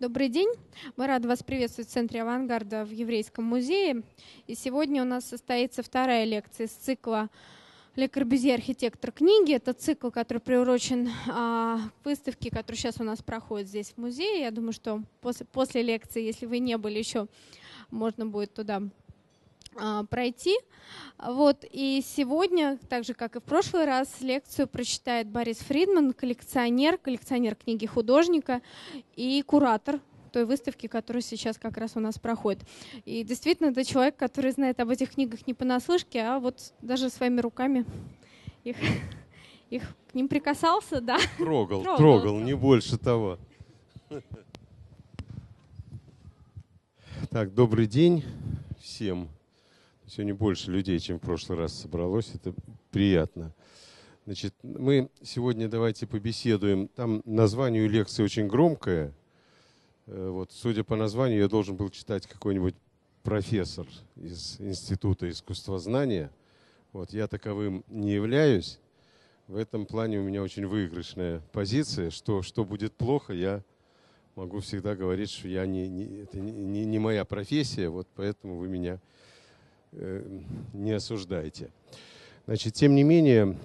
Добрый день. Мы рады вас приветствовать в Центре авангарда в Еврейском музее. И сегодня у нас состоится вторая лекция из цикла «Ле Корбюзье. Архитектор книги». Это цикл, который приурочен а, к выставке, которая сейчас у нас проходит здесь в музее. Я думаю, что после, после лекции, если вы не были еще, можно будет туда пройти. Вот. И сегодня, так же как и в прошлый раз, лекцию прочитает Борис Фридман, коллекционер, коллекционер книги художника и куратор той выставки, которая сейчас как раз у нас проходит. И действительно, это человек, который знает об этих книгах не понаслышке, а вот даже своими руками их, их к ним прикасался, да. Трогал, трогал, трогал не больше того. Так, добрый день всем. Сегодня больше людей, чем в прошлый раз собралось. Это приятно. Значит, мы сегодня давайте побеседуем. Там название лекции очень громкое. Э, вот, судя по названию, я должен был читать какой-нибудь профессор из Института искусствознания. Вот, я таковым не являюсь. В этом плане у меня очень выигрышная позиция, что, что будет плохо, я могу всегда говорить, что я не, не, это не, не моя профессия, вот поэтому вы меня не осуждайте. Значит, тем не менее,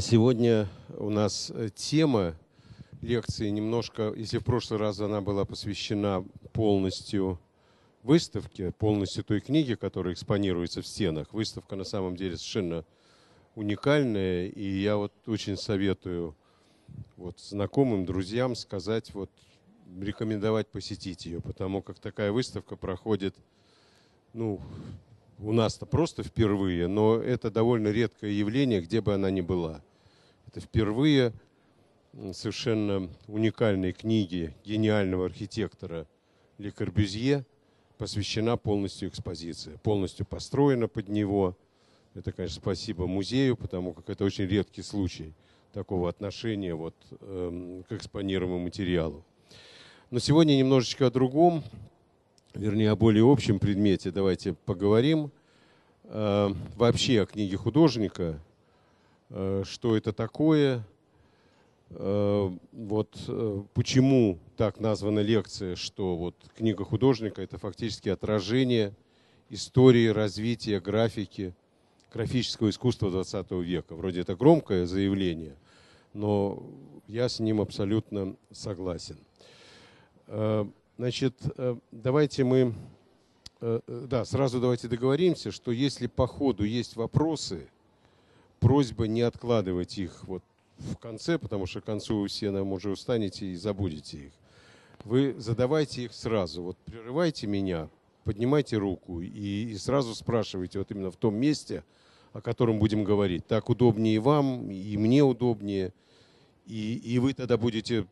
сегодня у нас э, тема лекции немножко, если в прошлый раз она была посвящена полностью выставке, полностью той книге, которая экспонируется в стенах. Выставка на самом деле совершенно уникальная, и я вот очень советую вот знакомым, друзьям сказать, вот рекомендовать посетить ее, потому как такая выставка проходит, ну, у нас-то просто впервые, но это довольно редкое явление, где бы она ни была. Это впервые совершенно уникальной книги гениального архитектора Ле Корбюзье посвящена полностью экспозиции, полностью построена под него. Это, конечно, спасибо музею, потому как это очень редкий случай такого отношения вот, э, к экспонируемому материалу. Но сегодня немножечко о другом вернее, о более общем предмете давайте поговорим. Э, вообще о книге художника, э, что это такое, э, вот почему так названа лекция, что вот книга художника это фактически отражение истории развития графики, графического искусства 20 века. Вроде это громкое заявление, но я с ним абсолютно согласен. Значит, э, давайте мы, э, э, да, сразу давайте договоримся, что если по ходу есть вопросы, просьба не откладывать их вот в конце, потому что к концу вы все, наверное, уже устанете и забудете их. Вы задавайте их сразу. Вот прерывайте меня, поднимайте руку и, и сразу спрашивайте вот именно в том месте, о котором будем говорить. Так удобнее и вам, и мне удобнее. И, и вы тогда будете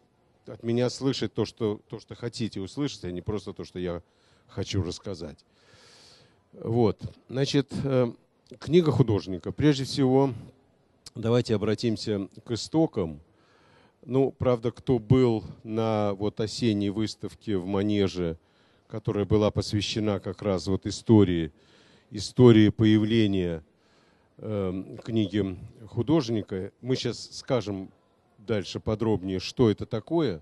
от меня слышать то что, то, что хотите услышать, а не просто то, что я хочу рассказать. Вот. Значит, э, книга художника. Прежде всего, давайте обратимся к истокам. Ну, правда, кто был на вот осенней выставке в Манеже, которая была посвящена как раз вот истории, истории появления э, книги художника, мы сейчас скажем дальше подробнее, что это такое,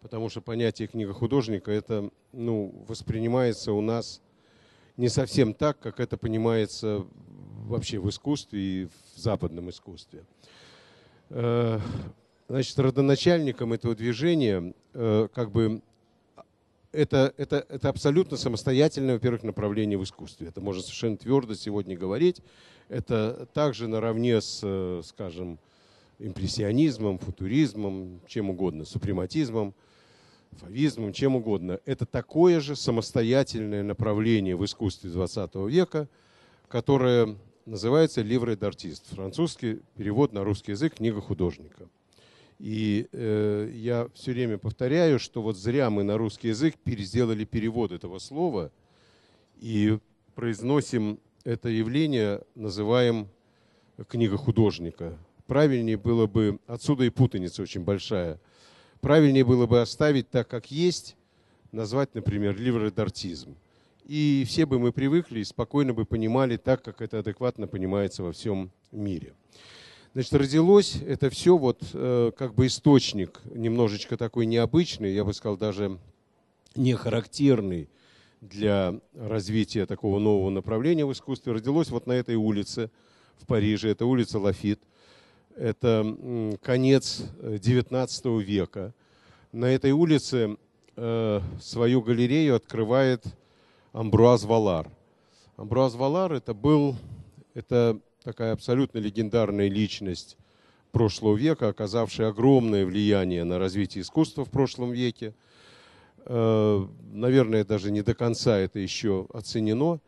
потому что понятие книга художника это ну, воспринимается у нас не совсем так, как это понимается вообще в искусстве и в западном искусстве. Э, значит, родоначальником этого движения э, как бы это, это, это абсолютно самостоятельное, во-первых, направление в искусстве. Это можно совершенно твердо сегодня говорить. Это также наравне с, э, скажем, импрессионизмом, футуризмом, чем угодно, супрематизмом, фавизмом, чем угодно. Это такое же самостоятельное направление в искусстве 20 века, которое называется «Livre d'artiste». Французский перевод на русский язык «Книга художника». И э, я все время повторяю, что вот зря мы на русский язык переделали перевод этого слова и произносим это явление, называем книга художника правильнее было бы, отсюда и путаница очень большая, правильнее было бы оставить так, как есть, назвать, например, ливредартизм. И все бы мы привыкли и спокойно бы понимали так, как это адекватно понимается во всем мире. Значит, родилось это все вот э, как бы источник немножечко такой необычный, я бы сказал даже не характерный для развития такого нового направления в искусстве, родилось вот на этой улице в Париже. Это улица Лафит. Это конец XIX века. На этой улице э, свою галерею открывает Амбруаз Валар. Амбруаз Валар это был, это такая абсолютно легендарная личность прошлого века, оказавшая огромное влияние на развитие искусства в прошлом веке. Э, наверное, даже не до конца это еще оценено.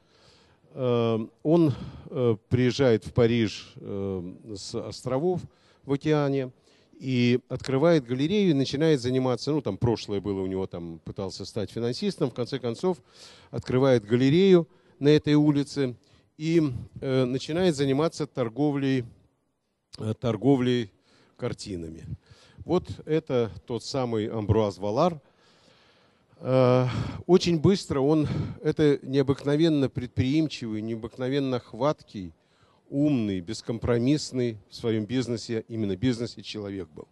Э, он э, приезжает в Париж с островов в океане и открывает галерею и начинает заниматься, ну там прошлое было у него, там пытался стать финансистом, в конце концов открывает галерею на этой улице и начинает заниматься торговлей Э, торговлей картинами. Вот это тот самый Амбруаз Валар. Э, очень быстро он, это необыкновенно предприимчивый, необыкновенно хваткий, умный, бескомпромиссный в своем бизнесе, именно бизнесе человек был.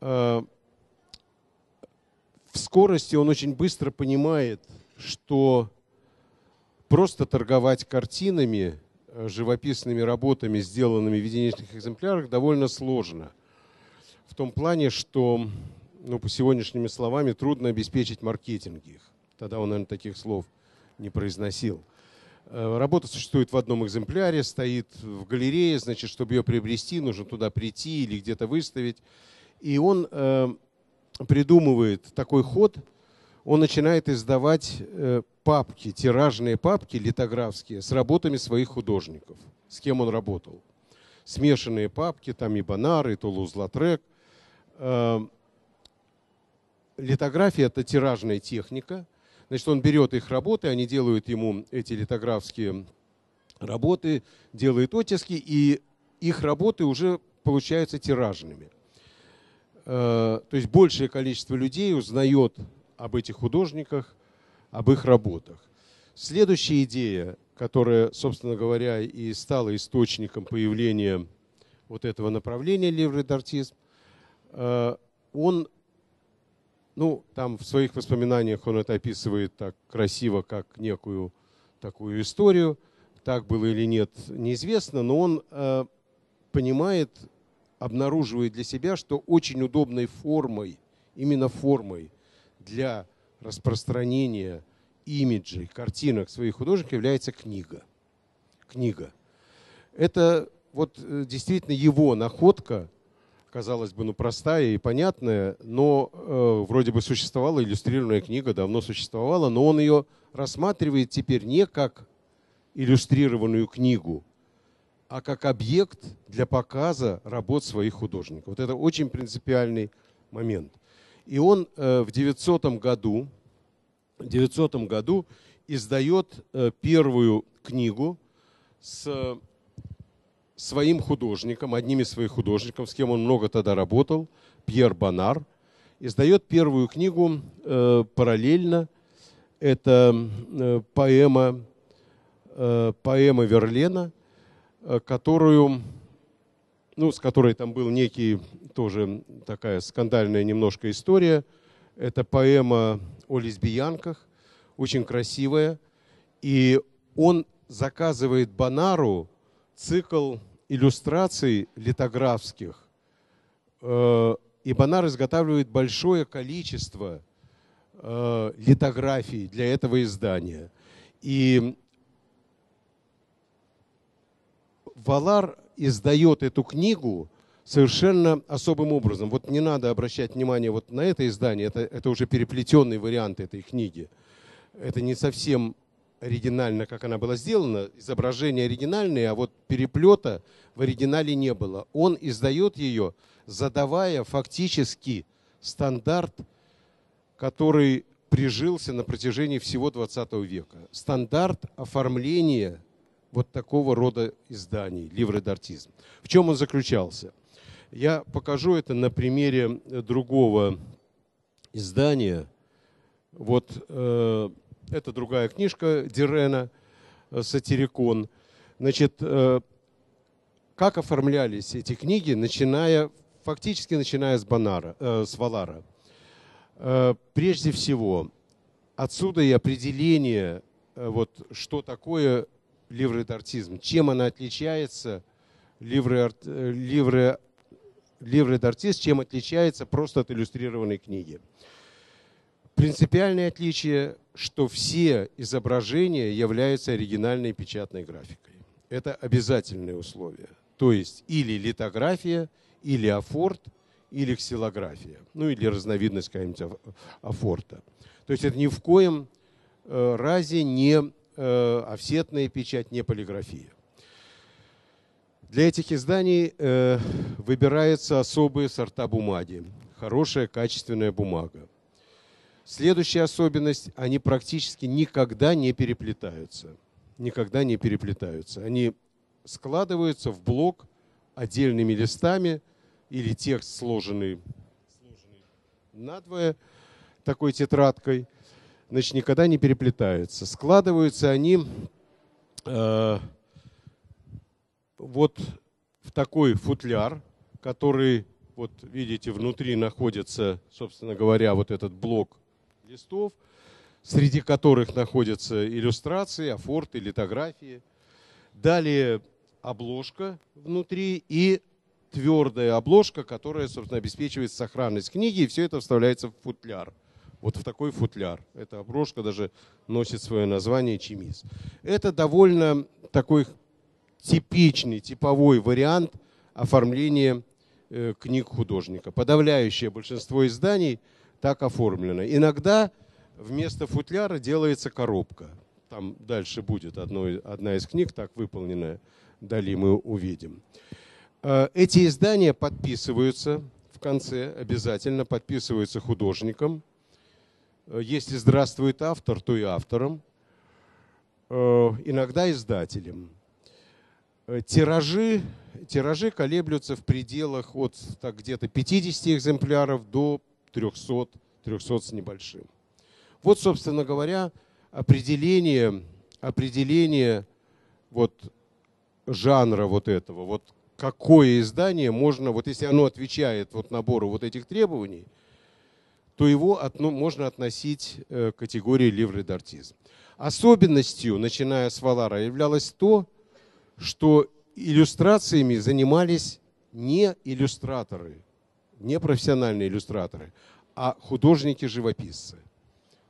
Э, в скорости он очень быстро понимает, что просто торговать картинами – Э, живописными работами, сделанными в единичных экземплярах, довольно сложно. В том плане, что, ну, по сегодняшними словами, трудно обеспечить маркетинг их. Тогда он, наверное, таких слов не произносил. Э, работа существует в одном экземпляре, стоит в галерее, значит, чтобы ее приобрести, нужно туда прийти или где-то выставить. И он э, придумывает такой ход – он начинает издавать э, папки, тиражные папки литографские с работами своих художников, с кем он работал. Смешанные папки, там и Бонар, и Тулуз-Латрек. Э, литография – это тиражная техника. Значит, он берет их работы, они делают ему эти литографские работы, делает оттиски, и их работы уже получаются тиражными. Э, то есть большее количество людей узнает об этих художниках, об их работах. Следующая идея, которая, собственно говоря, и стала источником появления вот этого направления левредартизм, э, он, ну, там в своих воспоминаниях он это описывает так красиво, как некую такую историю, так было или нет, неизвестно, но он э, понимает, обнаруживает для себя, что очень удобной формой, именно формой – для распространения имиджей, картинок своих художников является книга. Книга. Это вот э, действительно его находка, казалось бы, ну простая и понятная, но э, вроде бы существовала иллюстрированная книга, давно существовала, но он ее рассматривает теперь не как иллюстрированную книгу, а как объект для показа работ своих художников. Вот это очень принципиальный момент. И он э, в 900 году, 900 году издает э, первую книгу с своим художником, одним из своих художников, с кем он много тогда работал, Пьер Бонар, издает первую книгу э, параллельно. Это э, поэма, э, поэма Верлена, э, которую ну, с которой там был некий тоже такая скандальная немножко история. Это поэма о лесбиянках, очень красивая. И он заказывает Бонару цикл иллюстраций литографских. Э, и Бонар изготавливает большое количество э, литографий для этого издания. И Валар издает эту книгу совершенно особым образом. Вот не надо обращать внимание вот на это издание, это, это уже переплетенный вариант этой книги. Это не совсем оригинально, как она была сделана, изображение оригинальное, а вот переплета в оригинале не было. Он издает ее, задавая фактически стандарт, который прижился на протяжении всего 20 века. Стандарт оформления вот такого рода изданий, d'artisme. В чем он заключался? Я покажу это на примере другого издания. Вот э, это другая книжка Дирена э, «Сатирикон». Значит, э, как оформлялись эти книги, начиная, фактически начиная с, Бонара, э, с Валара. Прежде всего, отсюда и определение, вот, что такое ливредартизм, чем она отличается, ливре, ливре, ливредартист, чем отличается просто от иллюстрированной книги. Принципиальное отличие, что все изображения являются оригинальной печатной графикой. Это обязательное условие. То есть или литография, или афорт, или ксилография. Ну или разновидность какая-нибудь афорта. То есть это ни в коем э, разе не э, офсетная печать, не полиграфия. Для этих изданий э, выбираются особые сорта бумаги. Хорошая, качественная бумага. Следующая особенность, они практически никогда не переплетаются. Никогда не переплетаются. Они складываются в блок отдельными листами или текст сложенный, надвое такой тетрадкой, значит, никогда не переплетаются. Складываются они э, вот в такой футляр, который, вот видите, внутри находится, собственно говоря, вот этот блок листов, среди которых находятся иллюстрации, афорты, литографии. Далее обложка внутри и твердая обложка, которая, собственно, обеспечивает сохранность книги, и все это вставляется в футляр. Вот в такой футляр. Эта обложка даже носит свое название «Чимис». Это довольно такой типичный, типовой вариант оформления э, книг художника. Подавляющее большинство изданий – так оформлено. Иногда вместо футляра делается коробка. Там дальше будет одно, одна из книг, так выполненная. Далее мы увидим. Э, эти издания подписываются в конце, обязательно подписываются художником. Э, если здравствует автор, то и автором. Э, иногда издателем. Тиражи, тиражи колеблются в пределах от где-то 50 экземпляров до 300, 300 с небольшим. Вот, собственно говоря, определение, определение вот жанра вот этого, вот какое издание можно, вот если оно отвечает вот набору вот этих требований, то его ну, можно относить э, к категории ливредартизм. Особенностью, начиная с Валара, являлось то, что иллюстрациями занимались не иллюстраторы, не профессиональные иллюстраторы, а художники-живописцы.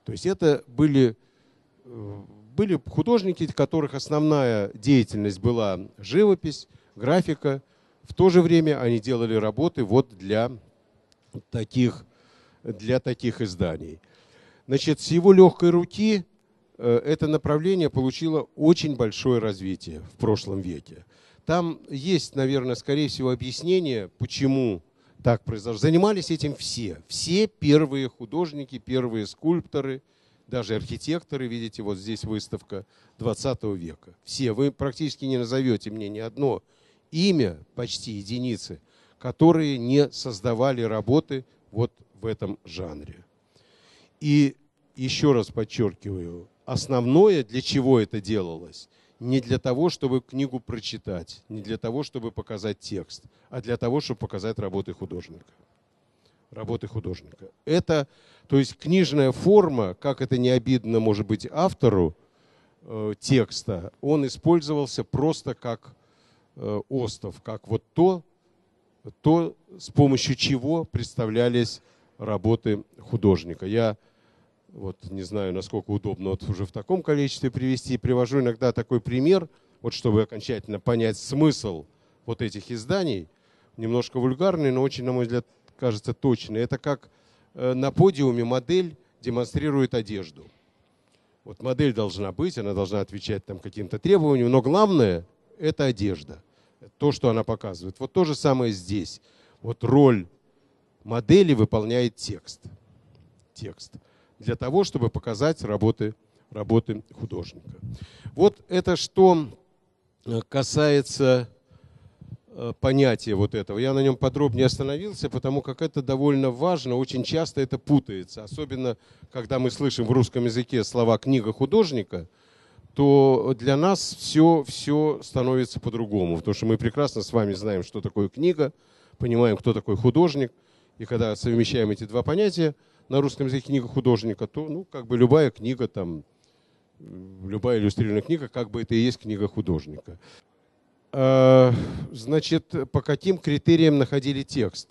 То есть это были, э, были художники, которых основная деятельность была живопись, графика. В то же время они делали работы вот для таких, для таких изданий. Значит, с его легкой руки э, это направление получило очень большое развитие в прошлом веке. Там есть, наверное, скорее всего, объяснение, почему так произошло. Занимались этим все. Все первые художники, первые скульпторы, даже архитекторы, видите, вот здесь выставка 20 века. Все. Вы практически не назовете мне ни одно имя, почти единицы, которые не создавали работы вот в этом жанре. И еще раз подчеркиваю, основное, для чего это делалось – не для того, чтобы книгу прочитать, не для того, чтобы показать текст, а для того, чтобы показать работы художника. Работы художника. Это, то есть книжная форма, как это не обидно может быть автору э, текста, он использовался просто как э, остов, как вот то, то, с помощью чего представлялись работы художника. Я вот не знаю, насколько удобно вот уже в таком количестве привести. Привожу иногда такой пример, вот чтобы окончательно понять смысл вот этих изданий. Немножко вульгарный, но очень, на мой взгляд, кажется точный. Это как э, на подиуме модель демонстрирует одежду. Вот модель должна быть, она должна отвечать там каким-то требованиям, но главное – это одежда, то, что она показывает. Вот то же самое здесь. Вот роль модели выполняет текст. Текст для того, чтобы показать работы, работы художника. Вот это что э, касается э, понятия вот этого. Я на нем подробнее остановился, потому как это довольно важно, очень часто это путается. Особенно, когда мы слышим в русском языке слова «книга художника», то для нас все, все становится по-другому. Потому что мы прекрасно с вами знаем, что такое книга, понимаем, кто такой художник. И когда совмещаем эти два понятия, на русском языке книга художника, то, ну, как бы любая книга там, любая иллюстрированная книга, как бы это и есть книга художника. А, значит, по каким критериям находили текст?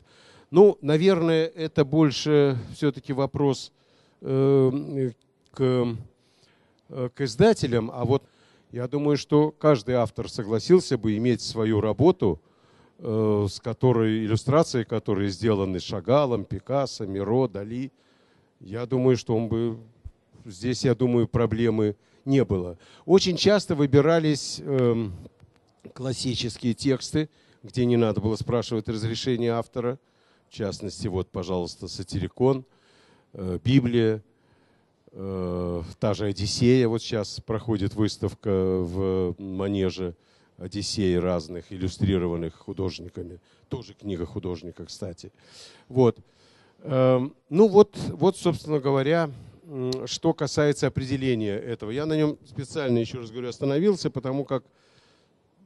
Ну, наверное, это больше все-таки вопрос э, к, э, к издателям, а вот я думаю, что каждый автор согласился бы иметь свою работу, э, с которой иллюстрации, которые сделаны Шагалом, Пикассо, Миро, Дали. Я думаю, что он бы здесь, я думаю, проблемы не было. Очень часто выбирались э, классические тексты, где не надо было спрашивать разрешение автора. В частности, вот, пожалуйста, сатирикон, э, Библия, Э, та же Одиссея, вот сейчас проходит выставка в манеже Одиссеи разных, иллюстрированных художниками. Тоже книга художника, кстати. Вот. Эм, ну вот, вот, собственно говоря, что касается определения этого. Я на нем специально, еще раз говорю, остановился, потому как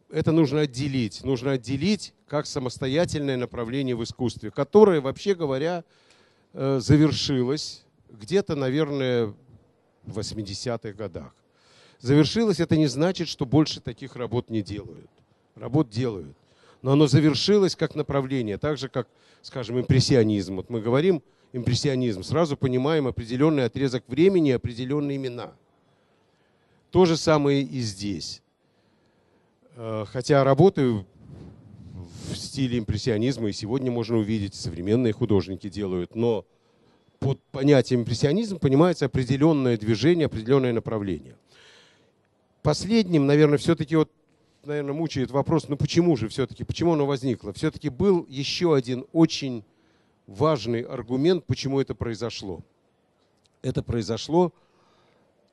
это нужно отделить. Нужно отделить как самостоятельное направление в искусстве, которое, вообще говоря, э, завершилось где-то, наверное, в 80-х годах. Завершилось это не значит, что больше таких работ не делают. Работ делают. Но оно завершилось как направление, так же, как, скажем, импрессионизм. Вот мы говорим импрессионизм, сразу понимаем определенный отрезок времени, определенные имена. То же самое и здесь. Э, хотя работы в стиле импрессионизма и сегодня можно увидеть, современные художники делают, но под понятием импрессионизм понимается определенное движение, определенное направление. Последним, наверное, все-таки вот, наверное, мучает вопрос, ну почему же все-таки, почему оно возникло? Все-таки был еще один очень важный аргумент, почему это произошло. Это произошло,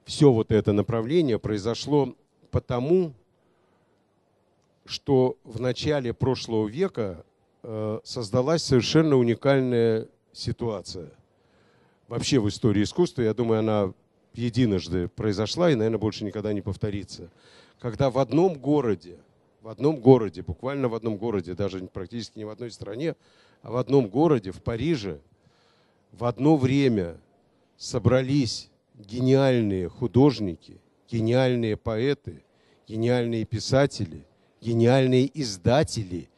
все вот это направление произошло потому, что в начале прошлого века э, создалась совершенно уникальная ситуация – вообще в истории искусства. Я думаю, она единожды произошла и, наверное, больше никогда не повторится. Когда в одном городе, в одном городе, буквально в одном городе, даже практически не в одной стране, а в одном городе, в Париже, в одно время собрались гениальные художники, гениальные поэты, гениальные писатели, гениальные издатели.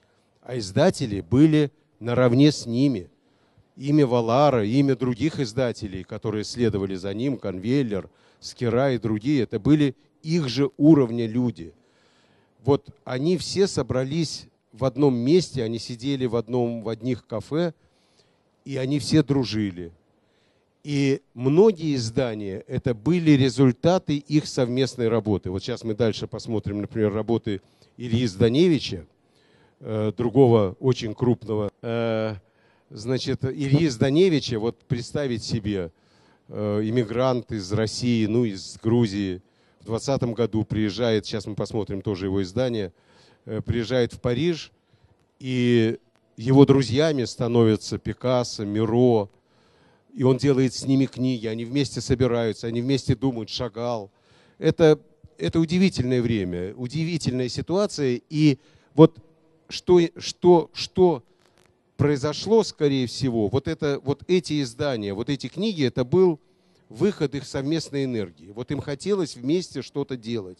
А издатели были наравне с ними – имя Валара, имя других издателей, которые следовали за ним, Конвеллер, Скира и другие, это были их же уровня люди. Вот они все собрались в одном месте, они сидели в, одном, в одних кафе, и они все дружили. И многие издания – это были результаты их совместной работы. Вот сейчас мы дальше посмотрим, например, работы Ильи Зданевича, э, другого очень крупного э, значит, Ильи Зданевича, вот представить себе, э, иммигрант из России, ну, из Грузии, в 20 году приезжает, сейчас мы посмотрим тоже его издание, э, приезжает в Париж, и его друзьями становятся Пикассо, Миро, и он делает с ними книги, они вместе собираются, они вместе думают, Шагал. Это, это удивительное время, удивительная ситуация, и вот что, что, что произошло, скорее всего, вот, это, вот эти издания, вот эти книги, это был выход их совместной энергии. Вот им хотелось вместе что-то делать.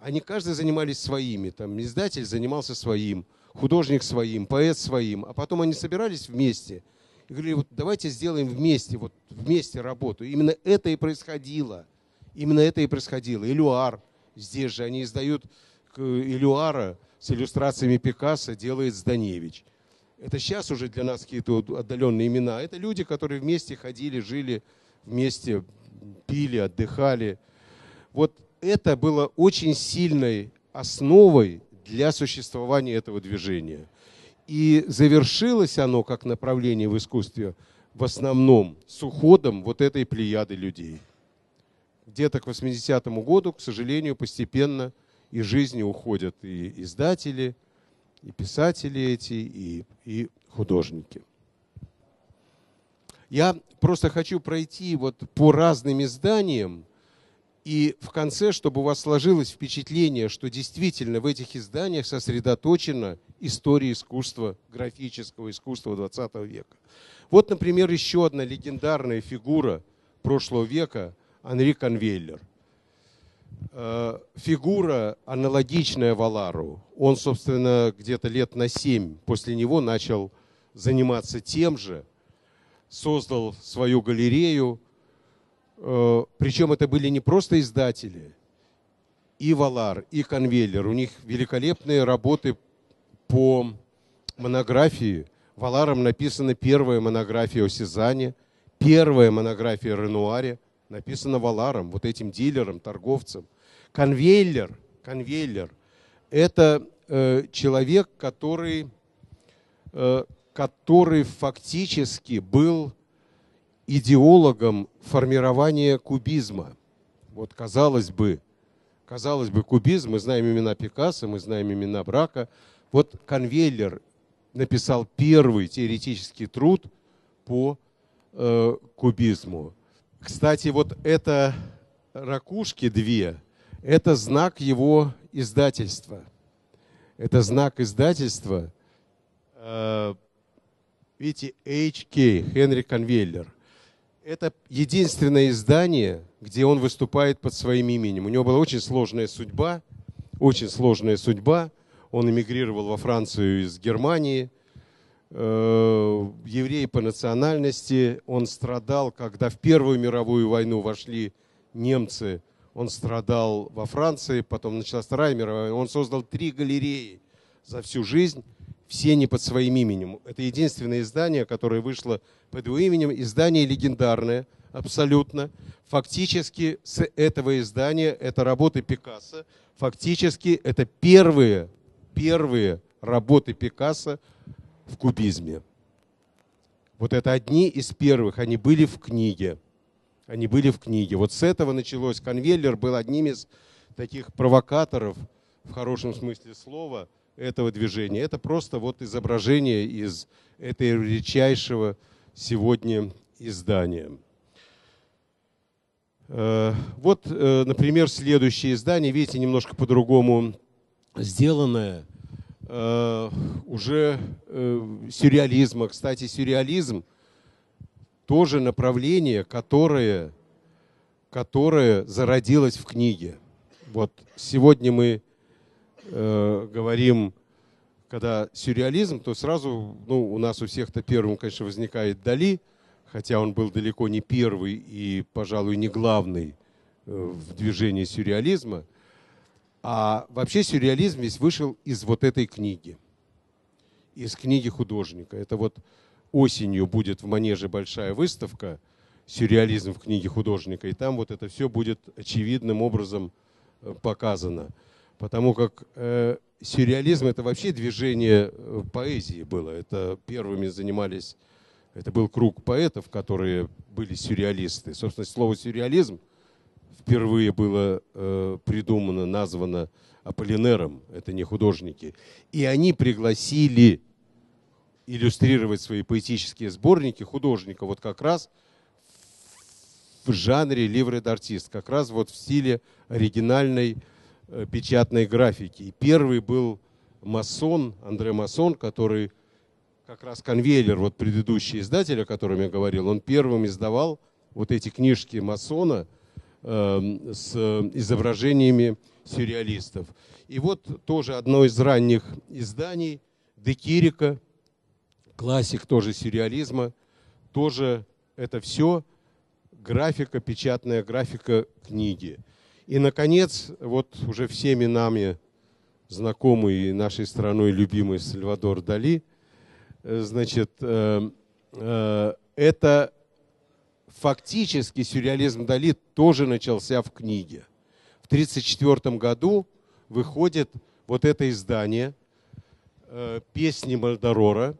Они каждый занимались своими. Там издатель занимался своим, художник своим, поэт своим. А потом они собирались вместе и говорили, вот давайте сделаем вместе, вот вместе работу. именно это и происходило. Именно это и происходило. Илюар здесь же, они издают Илюара с иллюстрациями Пикассо, делает Зданевич – это сейчас уже для нас какие-то отдаленные имена. Это люди, которые вместе ходили, жили вместе, пили, отдыхали. Вот это было очень сильной основой для существования этого движения. И завершилось оно как направление в искусстве в основном с уходом вот этой плеяды людей. Где-то к 80-му году, к сожалению, постепенно из жизни уходят и издатели – и писатели эти, и, и художники. Я просто хочу пройти вот по разным изданиям И в конце, чтобы у вас сложилось впечатление, что действительно в этих изданиях сосредоточена история искусства, графического искусства XX века. Вот, например, еще одна легендарная фигура прошлого века – Анри Конвейлер. Э, фигура аналогичная Валару. Он, собственно, где-то лет на семь после него начал заниматься тем же, создал свою галерею, э, причем это были не просто издатели, и Валар, и Конвейлер. У них великолепные работы по монографии. Валаром написана первая монография о Сезанне, первая монография о Ренуаре, написана Валаром, вот этим дилером, торговцем. Конвейлер, конвейлер – это э, человек, который, э, который фактически был идеологом формирования кубизма. Вот казалось бы, казалось бы, кубизм, мы знаем имена Пикассо, мы знаем имена Брака. Вот Конвейлер написал первый теоретический труд по э, кубизму. Кстати, вот это ракушки две, это знак его издательства. Это знак издательства, э, видите, HK, Хенри Конвейлер. Это единственное издание, где он выступает под своим именем. У него была очень сложная судьба, очень сложная судьба. Он эмигрировал во Францию из Германии. Э, еврей по национальности. Он страдал, когда в Первую мировую войну вошли немцы. Он страдал во Франции, потом началась Вторая мировая. Он создал три галереи за всю жизнь, все не под своим именем. Это единственное издание, которое вышло под его именем. Издание легендарное, абсолютно. Фактически с этого издания, это работы Пикассо, фактически это первые, первые работы Пикассо в кубизме. Вот это одни из первых, они были в книге. Они были в книге. Вот с этого началось. Конвейлер был одним из таких провокаторов, в хорошем смысле слова, этого движения. Это просто вот изображение из этой редчайшего сегодня издания. Э, вот, э, например, следующее издание, видите, немножко по-другому сделанное – э, уже сюрреализма. Кстати, сюрреализм тоже направление, которое, которое зародилось в книге. Вот сегодня мы э, говорим, когда сюрреализм, то сразу, ну, у нас у всех-то первым, конечно, возникает Дали, хотя он был далеко не первый и, пожалуй, не главный э, в движении сюрреализма – а вообще сюрреализм весь вышел из вот этой книги, из книги художника. Это вот осенью будет в Манеже большая выставка «Сюрреализм в книге художника», и там вот это все будет очевидным образом э, показано. Потому как э, сюрреализм – это вообще движение э, поэзии было. Это первыми занимались, это был круг поэтов, которые были сюрреалисты. Собственно, слово «сюрреализм» – впервые было э, придумано, названо Аполлинером, это не художники. И они пригласили иллюстрировать свои поэтические сборники художника вот как раз в жанре ливре d'артист, как раз вот в стиле оригинальной печатной графики. И первый был Масон, Андре Масон, который как раз конвейлер, вот предыдущий издатель, о котором я говорил, он первым издавал вот эти книжки Масона – Эм, с изображениями сюрреалистов. И вот тоже одно из ранних изданий Декирика, классик тоже сюрреализма, тоже это все графика, печатная графика книги. И, наконец, вот уже всеми нами знакомый и нашей страной любимый Сальвадор Дали, э, значит, э, э, это фактически сюрреализм Дали тоже начался в книге. В 1934 году выходит вот это издание э, «Песни Мальдорора»,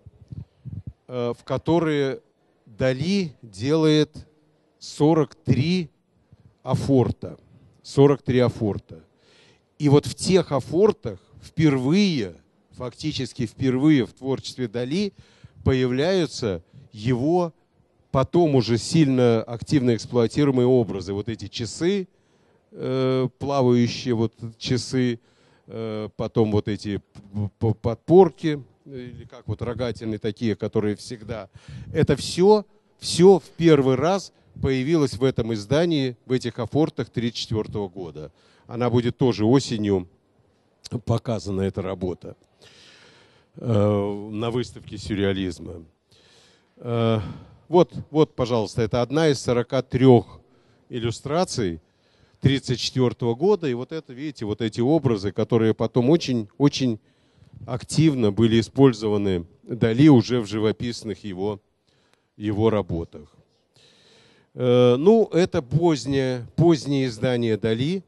э, в которые Дали делает 43 афорта. 43 афорта. И вот в тех афортах впервые, фактически впервые в творчестве Дали появляются его потом уже сильно активно эксплуатируемые образы. Вот эти часы, э, плавающие вот часы, э, потом вот эти подпорки, или как вот рогатины такие, которые всегда. Это все, все в первый раз появилось в этом издании, в этих афортах 1934 года. Она будет тоже осенью показана, эта работа, э, на выставке сюрреализма. Э, вот, вот, пожалуйста, это одна из 43 иллюстраций 1934 года. И вот это, видите, вот эти образы, которые потом очень, очень активно были использованы Дали уже в живописных его, его работах. Э, ну, это позднее, позднее издание Дали.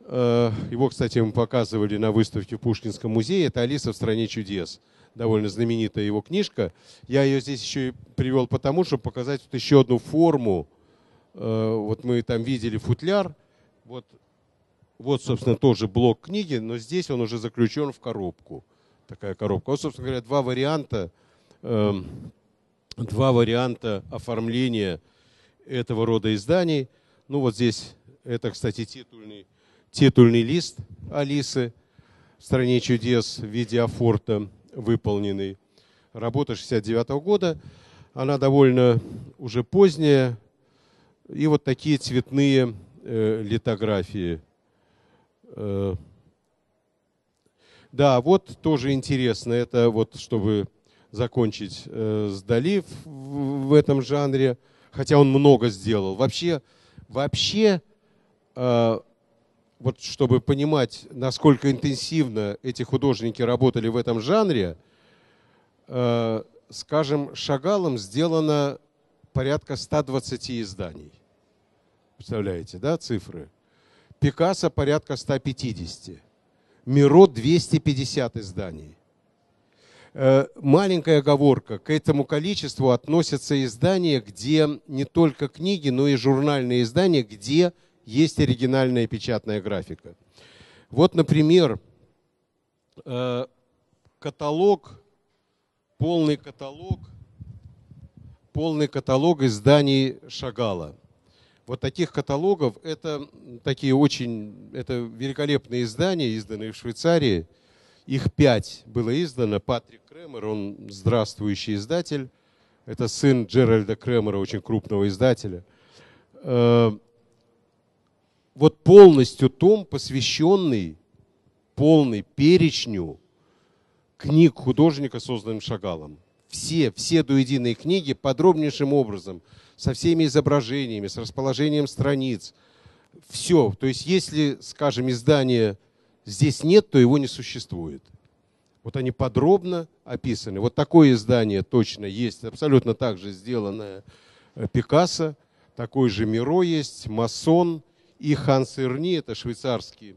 Э, его, кстати, мы показывали на выставке в Пушкинском музее. Это «Алиса в стране чудес» довольно знаменитая его книжка. Я ее здесь еще и привел потому, чтобы показать вот еще одну форму. Э, вот мы там видели футляр. Вот, вот, собственно, тоже блок книги, но здесь он уже заключен в коробку. Такая коробка. Вот, собственно говоря, два варианта, эм, два варианта оформления этого рода изданий. Ну вот здесь, это, кстати, титульный, титульный лист Алисы в «Стране чудес» в виде афорта выполненный. Работа 69 -го года. Она довольно уже поздняя. И вот такие цветные э, литографии. Э, да, вот тоже интересно. Это вот, чтобы закончить э, с Дали в, в этом жанре. Хотя он много сделал. Вообще, вообще э, вот чтобы понимать, насколько интенсивно эти художники работали в этом жанре, э, скажем, Шагалом сделано порядка 120 изданий. Представляете, да, цифры? Пикассо порядка 150. Миро 250 изданий. Э, маленькая оговорка. К этому количеству относятся издания, где не только книги, но и журнальные издания, где есть оригинальная печатная графика. Вот, например, э, каталог, полный каталог, полный каталог изданий Шагала. Вот таких каталогов, это такие очень, это великолепные издания, изданные в Швейцарии. Их пять было издано. Патрик Кремер, он здравствующий издатель. Это сын Джеральда Кремера, очень крупного издателя. Э, вот полностью том, посвященный полный перечню книг художника, созданным Шагалом. Все, все до единой книги подробнейшим образом, со всеми изображениями, с расположением страниц. Все. То есть, если, скажем, издания здесь нет, то его не существует. Вот они подробно описаны. Вот такое издание точно есть, абсолютно так же сделанное э, Пикассо. Такой же Миро есть, Масон – и Ханс Ирни, это швейцарский,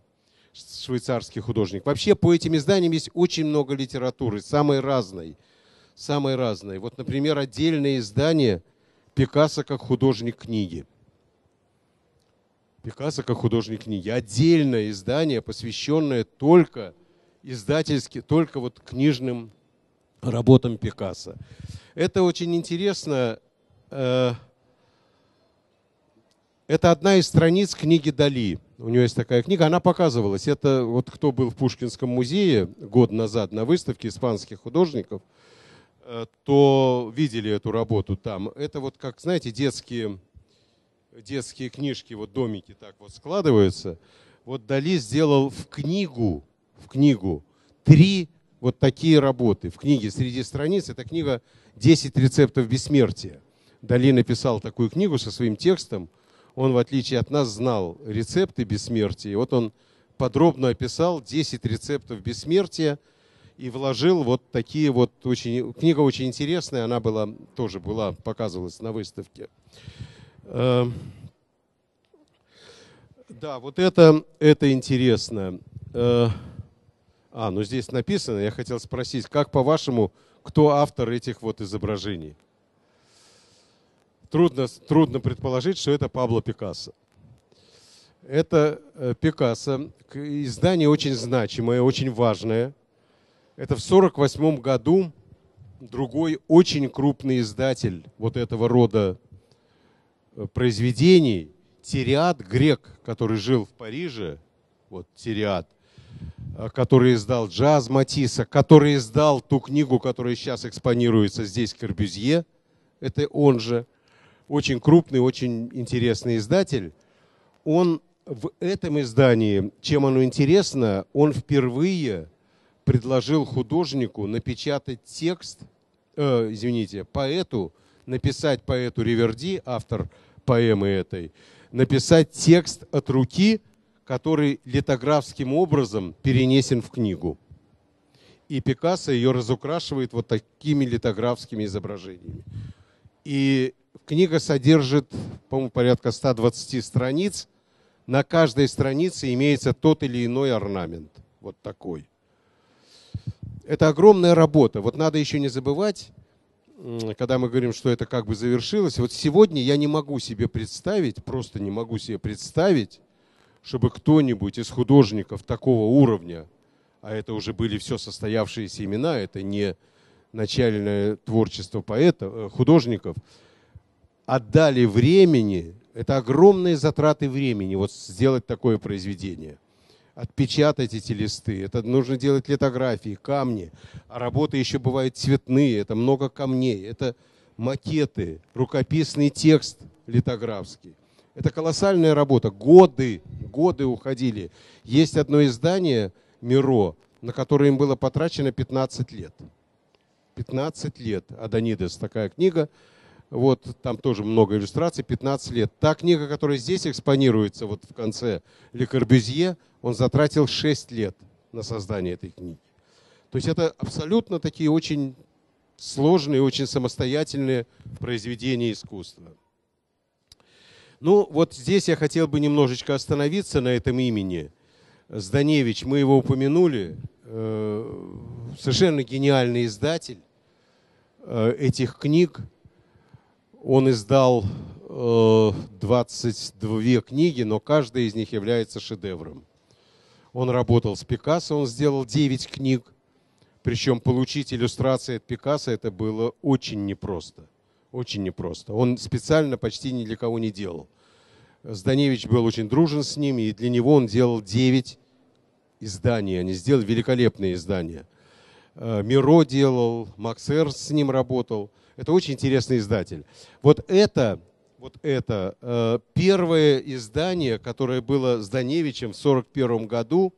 швейцарский художник. Вообще по этим изданиям есть очень много литературы, самой разной. Самой разной. Вот, например, отдельное издание Пикассо как художник книги. Пикассо как художник книги. Отдельное издание, посвященное только издательски, только вот книжным работам Пикассо. Это очень интересно. Э, это одна из страниц книги Дали. У нее есть такая книга, она показывалась. Это вот кто был в Пушкинском музее год назад на выставке испанских художников, э, то видели эту работу там. Это вот как, знаете, детские, детские книжки, вот домики так вот складываются. Вот Дали сделал в книгу, в книгу три вот такие работы. В книге среди страниц, эта книга «10 рецептов бессмертия». Дали написал такую книгу со своим текстом – он, в отличие от нас, знал рецепты бессмертия. Вот он подробно описал 10 рецептов бессмертия и вложил вот такие вот очень... Книга очень интересная, она была, тоже была, показывалась на выставке. Эм, да, вот это, это интересно. Э, а, ну здесь написано, я хотел спросить, как по-вашему, кто автор этих вот изображений? трудно, трудно предположить, что это Пабло Пикассо. Это э, Пикассо, издание очень значимое, очень важное. Это в 1948 году другой очень крупный издатель вот этого рода произведений, Тириад, грек, который жил в Париже, вот Тириад, э, который издал «Джаз Матисса», который издал ту книгу, которая сейчас экспонируется здесь, Корбюзье, это он же, очень крупный, очень интересный издатель, он в этом издании, чем оно интересно, он впервые предложил художнику напечатать текст, э, извините, поэту, написать поэту Риверди, автор поэмы этой, написать текст от руки, который литографским образом перенесен в книгу. И Пикассо ее разукрашивает вот такими литографскими изображениями. И книга содержит, по-моему, порядка 120 страниц. На каждой странице имеется тот или иной орнамент. Вот такой. Это огромная работа. Вот надо еще не забывать, когда мы говорим, что это как бы завершилось. Вот сегодня я не могу себе представить, просто не могу себе представить, чтобы кто-нибудь из художников такого уровня, а это уже были все состоявшиеся имена, это не начальное творчество поэта, э, художников, отдали времени, это огромные затраты времени, вот сделать такое произведение – отпечатать эти листы. Это нужно делать литографии, камни. А работы еще бывают цветные, это много камней. Это макеты, рукописный текст литографский. Это колоссальная работа. Годы, годы уходили. Есть одно издание «Миро», на которое им было потрачено 15 лет. 15 лет. Адонидес, такая книга. Вот там тоже много иллюстраций, 15 лет. Та книга, которая здесь экспонируется, вот в конце Ле Корбюзье, он затратил 6 лет на создание этой книги. То есть это абсолютно такие очень сложные, очень самостоятельные произведения искусства. Ну, вот здесь я хотел бы немножечко остановиться на этом имени. Зданевич, мы его упомянули, э, совершенно гениальный издатель э, этих книг. Он издал 22 э, книги, но каждая из них является шедевром. Он работал с Пикассо, он сделал 9 книг. Причем получить иллюстрации от Пикассо это было очень непросто. Очень непросто. Он специально почти ни для кого не делал. Зданевич был очень дружен с ним, и для него он делал 9 изданий. Они сделали великолепные издания. Э, Миро делал, Макс Эрс с ним работал. Это очень интересный издатель. Вот это вот это э, первое издание, которое было с Даневичем в 1941 году,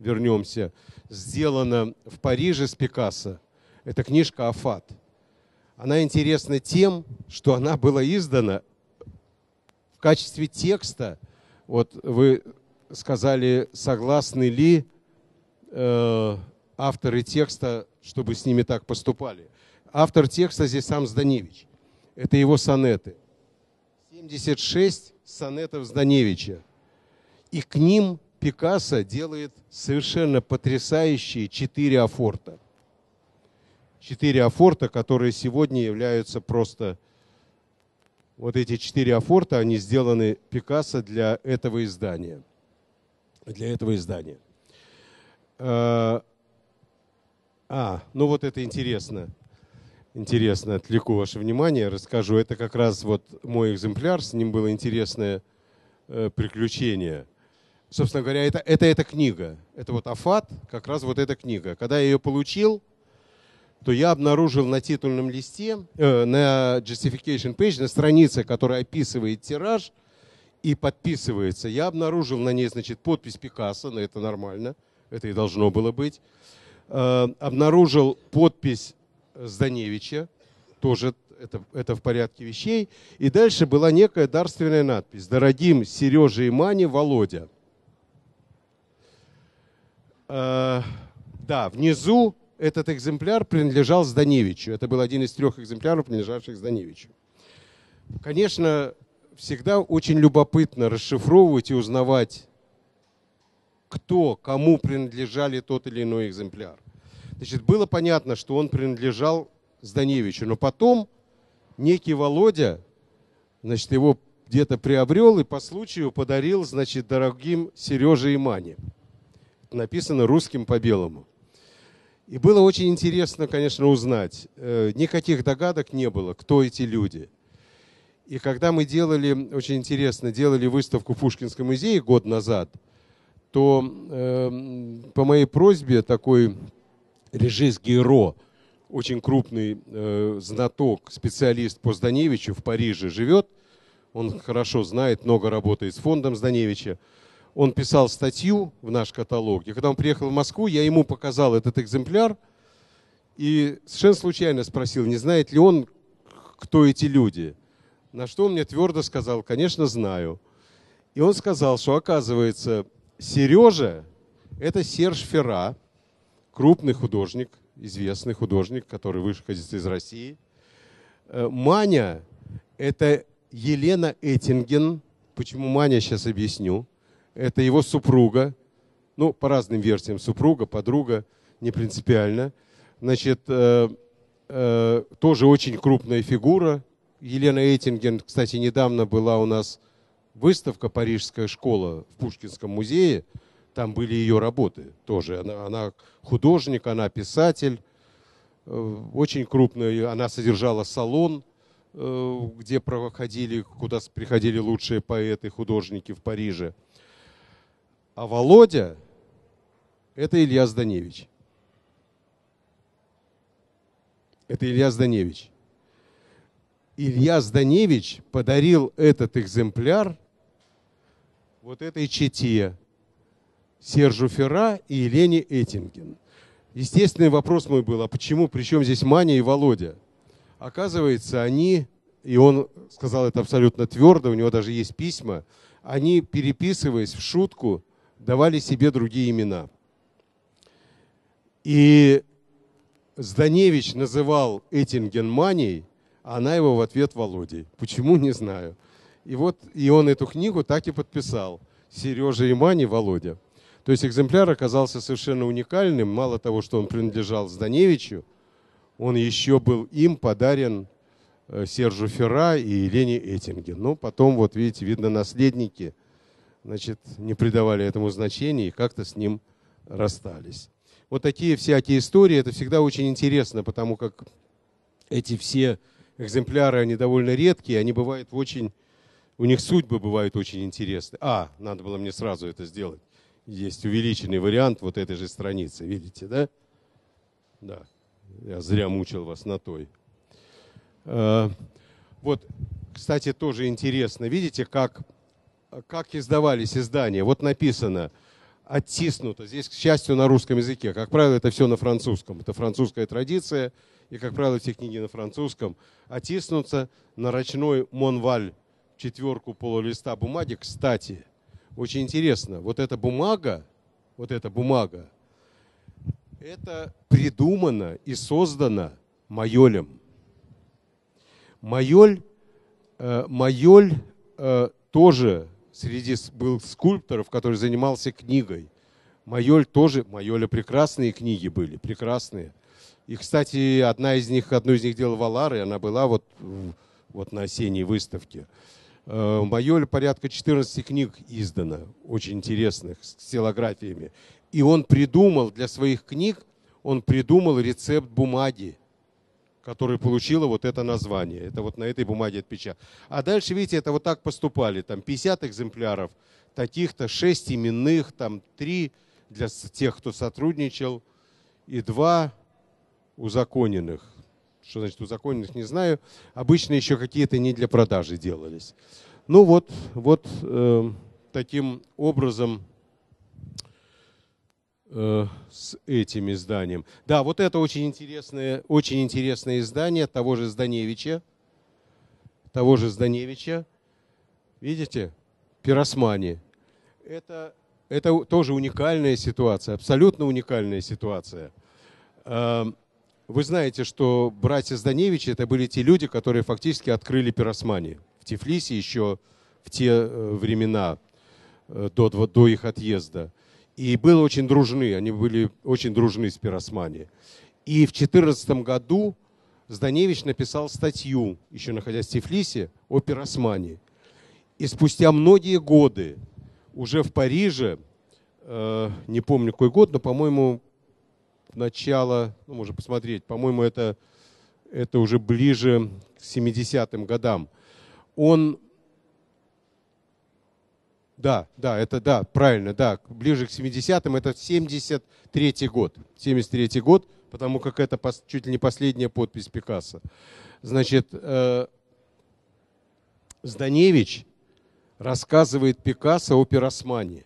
вернемся, сделано в Париже с Пикассо. Это книжка «Афат». Она интересна тем, что она была издана в качестве текста. Вот вы сказали, согласны ли э, авторы текста, чтобы с ними так поступали. Автор текста здесь сам Зданевич. Это его сонеты. 76 сонетов Зданевича. И к ним Пикассо делает совершенно потрясающие четыре афорта. Четыре афорта, которые сегодня являются просто... Вот эти четыре афорта, они сделаны Пикассо для этого издания. Для этого издания. А, а ну вот это интересно интересно, отвлеку ваше внимание, расскажу. Это как раз вот мой экземпляр, с ним было интересное э, приключение. Собственно говоря, это, это эта книга. Это вот Афат, как раз вот эта книга. Когда я ее получил, то я обнаружил на титульном листе, э, на justification page, на странице, которая описывает тираж и подписывается, я обнаружил на ней, значит, подпись Пикассо, но это нормально, это и должно было быть. Э, обнаружил подпись Зданевича, тоже это, это в порядке вещей. И дальше была некая дарственная надпись «Дорогим Сереже и Мане Володя». Э, да, внизу этот экземпляр принадлежал Зданевичу. Это был один из трех экземпляров, принадлежавших Зданевичу. Конечно, всегда очень любопытно расшифровывать и узнавать, кто, кому принадлежали тот или иной экземпляр. Значит, было понятно, что он принадлежал Зданевичу, но потом некий Володя, значит, его где-то приобрел и по случаю подарил, значит, дорогим Сереже и Мане. Написано русским по белому. И было очень интересно, конечно, узнать. Э, никаких догадок не было, кто эти люди. И когда мы делали, очень интересно, делали выставку в Пушкинском музее год назад, то э, по моей просьбе такой Режис Гейро, очень крупный э, знаток, специалист по Зданевичу в Париже живет, он хорошо знает, много работает с фондом Зданевича, он писал статью в наш каталог. И когда он приехал в Москву, я ему показал этот экземпляр и совершенно случайно спросил, не знает ли он, кто эти люди. На что он мне твердо сказал, конечно, знаю. И он сказал, что оказывается, Сережа – это Серж Ферра, крупный художник, известный художник, который выходит из России. Э, Маня – это Елена Эттинген. Почему Маня, сейчас объясню это его супруга, ну, по разным версиям, супруга, подруга, не принципиально. Значит, э, э, тоже очень крупная фигура. Елена Эйтинген, кстати, недавно была у нас выставка «Парижская школа» в Пушкинском музее. Там были ее работы тоже. Она, она художник, она писатель. Э, очень крупная. Она содержала салон, э, где проходили, куда приходили лучшие поэты, художники в Париже. А Володя – это Илья Зданевич. Это Илья Зданевич. Илья Зданевич подарил этот экземпляр вот этой чете Сержу Ферра и Елене Этинген. Естественный вопрос мой был, а почему, причем здесь Маня и Володя? Оказывается, они, и он сказал это абсолютно твердо, у него даже есть письма, они, переписываясь в шутку, давали себе другие имена. И Зданевич называл Этинген Маней, а она его в ответ Володей. Почему, не знаю. И вот и он эту книгу так и подписал. Сережа и Мани Володя. То есть экземпляр оказался совершенно уникальным. Мало того, что он принадлежал Зданевичу, он еще был им подарен э, Сержу Ферра и Елене Этинген. Ну, потом, вот видите, видно, наследники – значит, не придавали этому значения и как-то с ним расстались. Вот такие всякие истории, это всегда очень интересно, потому как эти все экземпляры, они довольно редкие, они бывают очень, у них судьбы бывают очень интересные. А, надо было мне сразу это сделать. Есть увеличенный вариант вот этой же страницы, видите, да? Да, я зря мучил вас на той. А, вот, кстати, тоже интересно, видите, как как издавались издания. Вот написано оттиснуто. Здесь, к счастью, на русском языке. Как правило, это все на французском. Это французская традиция. И, как правило, все книги на французском. Оттиснуться на ручной Монваль четверку полулиста бумаги. Кстати, очень интересно. Вот эта бумага, вот эта бумага, это придумано и создано Майолем. Майоль, э, Майоль э, тоже среди был скульпторов, который занимался книгой. Майоль тоже, Майоля прекрасные книги были, прекрасные. И, кстати, одна из них, одну из них делал Валар, и она была вот, вот на осенней выставке. Э, Майоль порядка 14 книг издано, очень интересных, с стилографиями. И он придумал для своих книг, он придумал рецепт бумаги которая получила вот это название. Это вот на этой бумаге отпечатано. А дальше, видите, это вот так поступали. Там 50 экземпляров, таких-то 6 именных, там 3 для тех, кто сотрудничал, и 2 узаконенных. Что значит узаконенных, не знаю. Обычно еще какие-то не для продажи делались. Ну вот, вот э, таким образом Э, с этим изданием. Да, вот это очень интересное, очень интересное издание того же Зданевича. Того же Зданевича. Видите? Пиросмани. Это, это тоже уникальная ситуация, абсолютно уникальная ситуация. Эм, вы знаете, что братья Зданевичи это были те люди, которые фактически открыли пиросмани в Тифлисе еще в те э, времена, э, до, до их отъезда и были очень дружны, они были очень дружны с пиросмани. И в 14 году Зданевич написал статью, еще находясь в Тифлисе, о пиросмане. И спустя многие годы, уже в Париже, э, не помню какой год, но, по-моему, начало, ну, можно посмотреть, по-моему, это, это уже ближе к 70-м годам, он да, да, это да, правильно, да, ближе к 70-м, это 73-й год. 73-й год, потому как это чуть ли не последняя подпись Пикассо. Значит, э, Зданевич рассказывает Пикассо о пиросмане.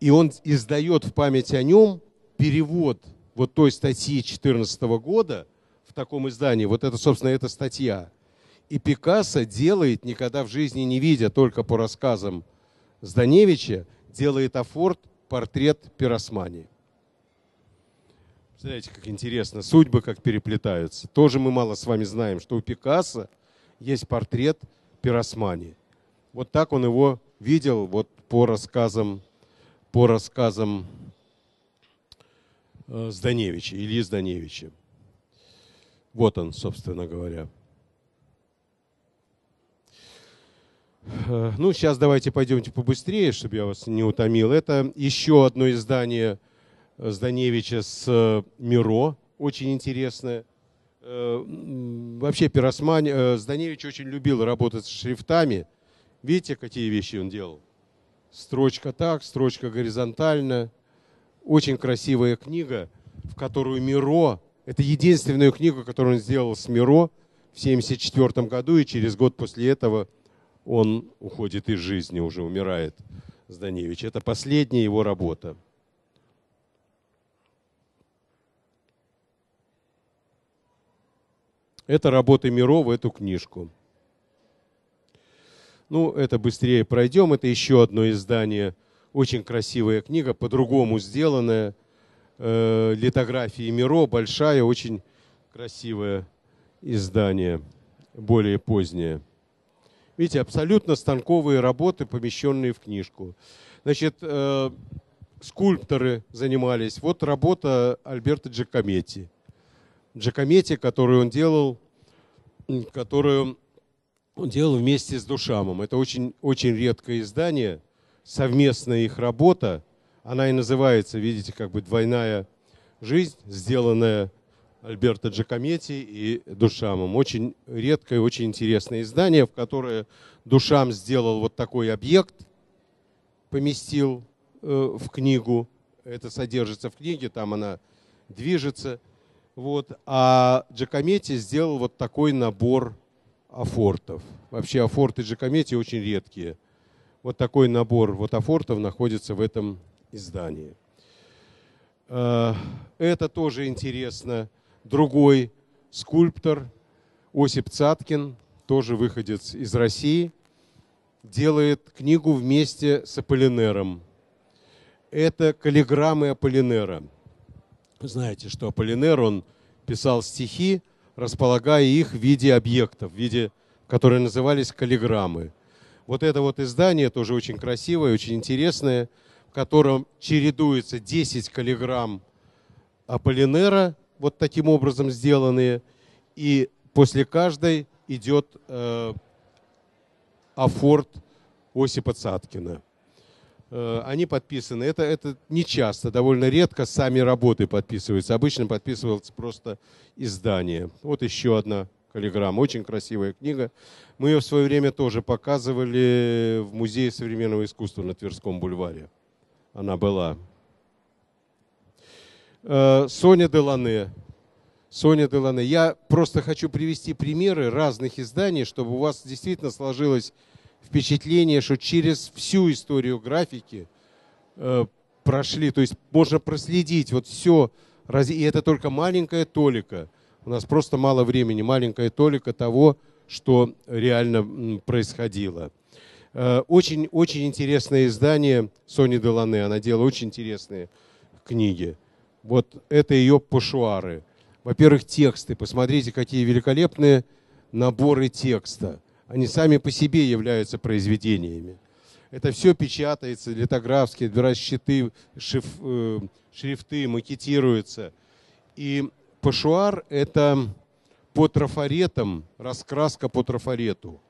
И он издает в память о нем перевод вот той статьи 2014 года в таком издании. Вот это, собственно, эта статья. И Пикассо делает, никогда в жизни не видя, только по рассказам Зданевича, делает афорт портрет пиросмани. Представляете, как интересно, судьбы как переплетаются. Тоже мы мало с вами знаем, что у Пикассо есть портрет пиросмани. Вот так он его видел вот по рассказам, по рассказам Зданевича, Ильи Зданевича. Вот он, собственно говоря. Э, ну, сейчас давайте пойдемте побыстрее, чтобы я вас не утомил. Это еще одно издание Зданевича с э, Миро, очень интересное. Вообще Пиросмань, Зданевич очень любил работать с шрифтами – Видите, какие вещи он делал? Строчка так, строчка горизонтально. Очень красивая книга, в которую Миро, это единственная книга, которую он сделал с Миро в 1974 году, и через год после этого он уходит из жизни, уже умирает Зданевич. Это последняя его работа. Это работа Миро в эту книжку. Ну, это быстрее пройдем. Это еще одно издание. Очень красивая книга, по-другому сделанная. Э, литографии Миро, большая, очень красивое издание, более позднее. Видите, абсолютно станковые работы, помещенные в книжку. Значит, э, скульпторы занимались. Вот работа Альберта Джакометти. Джакометти, которую он делал, которую он делал вместе с Душамом. Это очень, очень редкое издание, совместная их работа. Она и называется, видите, как бы двойная жизнь, сделанная Альберто Джакометти и Душамом. Очень редкое, очень интересное издание, в которое Душам сделал вот такой объект, поместил э, в книгу. Это содержится в книге, там она движется. Вот. А Джакометти сделал вот такой набор афортов. Вообще афорты Джакомети очень редкие. Вот такой набор вот афортов находится в этом издании. А, это тоже интересно. Другой скульптор Осип Цаткин, тоже выходец из России, делает книгу вместе с Аполлинером. Это каллиграммы Аполлинера. Знаете, что Аполлинер, он писал стихи, располагая их в виде объектов, в виде, которые назывались каллиграммы. Вот это вот издание тоже очень красивое, очень интересное, в котором чередуется 10 каллиграмм Аполлинера, вот таким образом сделанные, и после каждой идет э, афорт Осипа Цаткина. Э, они подписаны. Это, это не часто, довольно редко сами работы подписываются. Обычно подписывается просто издание. Вот еще одна каллиграмма. Очень красивая книга. Мы ее в свое время тоже показывали в Музее современного искусства на Тверском бульваре. Она была. Э, Соня Делане. Соня Делане. Я просто хочу привести примеры разных изданий, чтобы у вас действительно сложилось впечатление, что через всю историю графики э, прошли, то есть можно проследить вот все, и это только маленькая толика. У нас просто мало времени, маленькая толика того, что реально происходило. Э, очень, очень интересное издание Сони Делане, она делала очень интересные книги. Вот это ее пошуары. Во-первых, тексты. Посмотрите, какие великолепные наборы текста они сами по себе являются произведениями. Это все печатается, литографски, щиты, э, шрифты макетируются. И пашуар – это по трафаретам, раскраска по трафарету.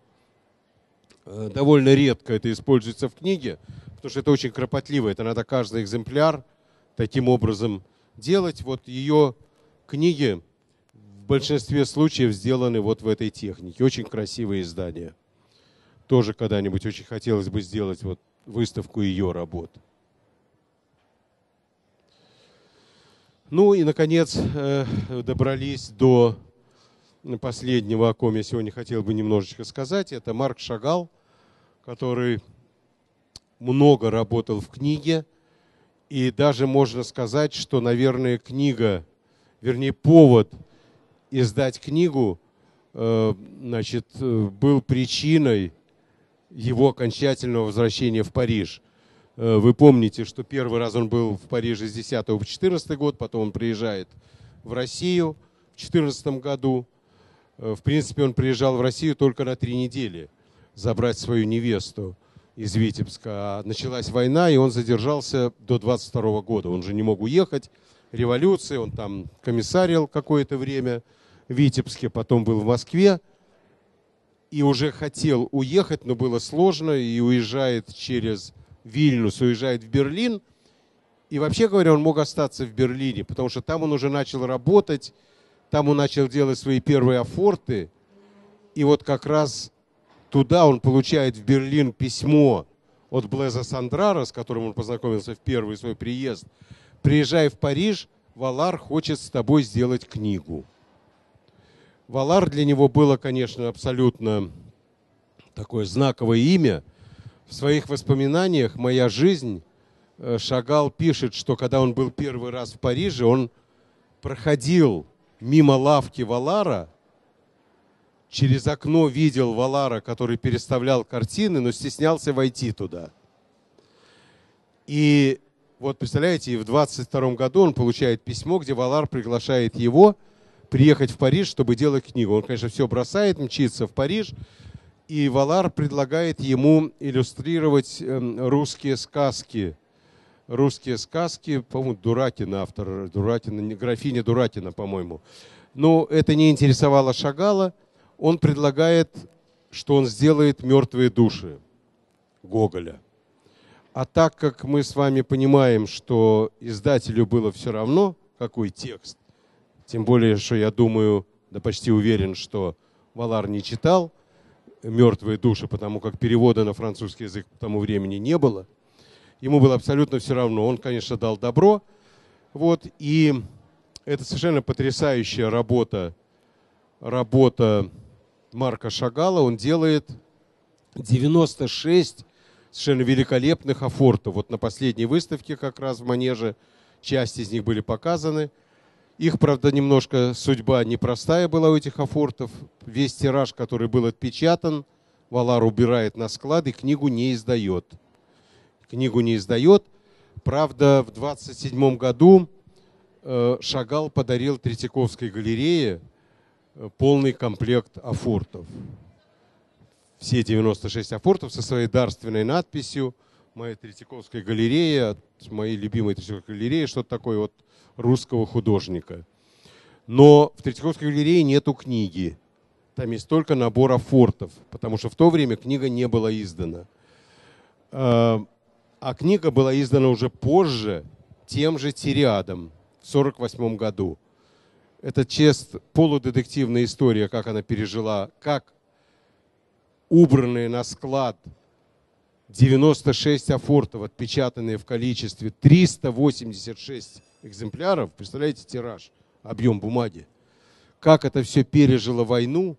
Э, довольно редко это используется в книге, потому что это очень кропотливо. Это надо каждый экземпляр таким образом делать. Вот ее книги в большинстве случаев сделаны вот в этой технике. Очень красивые издания. тоже когда-нибудь очень хотелось бы сделать вот выставку ее работ. Ну и, наконец, э, добрались до последнего, о ком я сегодня хотел бы немножечко сказать. Это Марк Шагал, который много работал в книге. И даже можно сказать, что, наверное, книга, вернее, повод издать книгу, э, значит, был причиной его окончательного возвращения в Париж. Э, вы помните, что первый раз он был в Париже с 10 по 14 год, потом он приезжает в Россию в 14 году. Э, в принципе, он приезжал в Россию только на три недели забрать свою невесту из Витебска. А началась война, и он задержался до 22 года. Он же не мог уехать. Революция, он там комиссарил какое-то время в Витебске, потом был в Москве. И уже хотел уехать, но было сложно, и уезжает через Вильнюс, уезжает в Берлин. И вообще говоря, он мог остаться в Берлине, потому что там он уже начал работать, там он начал делать свои первые афорты. И вот как раз туда он получает в Берлин письмо от Блеза Сандрара, с которым он познакомился в первый свой приезд. Приезжай в Париж, Валар хочет с тобой сделать книгу. Валар для него было, конечно, абсолютно такое знаковое имя. В своих воспоминаниях «Моя жизнь» э, Шагал пишет, что когда он был первый раз в Париже, он проходил мимо лавки Валара, через окно видел Валара, который переставлял картины, но стеснялся войти туда. И вот, представляете, в 22 году он получает письмо, где Валар приглашает его приехать в Париж, чтобы делать книгу. Он, конечно, все бросает, мчится в Париж, и Валар предлагает ему иллюстрировать эм, русские сказки. Русские сказки, по-моему, Дуракина автор, Дуракина, графиня Дуракина, по-моему. Но это не интересовало Шагала. Он предлагает, что он сделает «Мертвые души» Гоголя. А так как мы с вами понимаем, что издателю было все равно, какой текст, тем более, что я думаю, да почти уверен, что Валар не читал – мертвые души, потому как перевода на французский язык к тому времени не было. Ему было абсолютно все равно. Он, конечно, дал добро. Вот, и это совершенно потрясающая работа, работа Марка Шагала. Он делает 96 совершенно великолепных афортов. Вот на последней выставке как раз в Манеже часть из них были показаны – их, правда, немножко судьба непростая была у этих афортов. Весь тираж, который был отпечатан, Валар убирает на склад и книгу не издает. Книгу не издает. Правда, в 27 году э, Шагал подарил Третьяковской галерее э, полный комплект афортов. Все 96 афортов со своей дарственной надписью «Моя Третьяковская галерея», моей любимой Третьяковской галереи, что-то такое вот русского художника. Но в Третьяковской галерее нету книги. Там есть только набор афортов, потому что в то время книга не была издана. А, а книга была издана уже позже, тем же Тириадом, в 1948 году. Это чест, полудетективная история, как она пережила, как убранные на склад 96 афортов, отпечатанные в количестве 386 экземпляров, представляете, тираж, объем бумаги. Как это все пережило войну,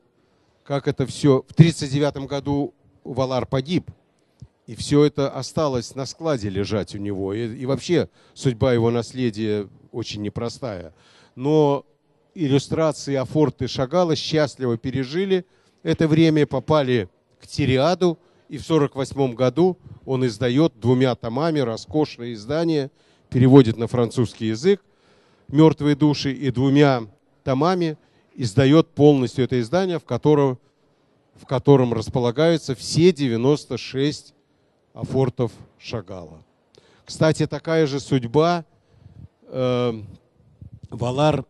как это все... В 1939 году Валар погиб, и все это осталось на складе лежать у него. И, и вообще судьба его наследия очень непростая. Но иллюстрации Афорты Шагала счастливо пережили это время, попали к Тириаду, и в 1948 году он издает двумя томами роскошное издание – переводит на французский язык «Мертвые души» и двумя томами издает полностью это издание, в котором, в котором располагаются все 96 афортов Шагала. Кстати, такая же судьба э, Валар,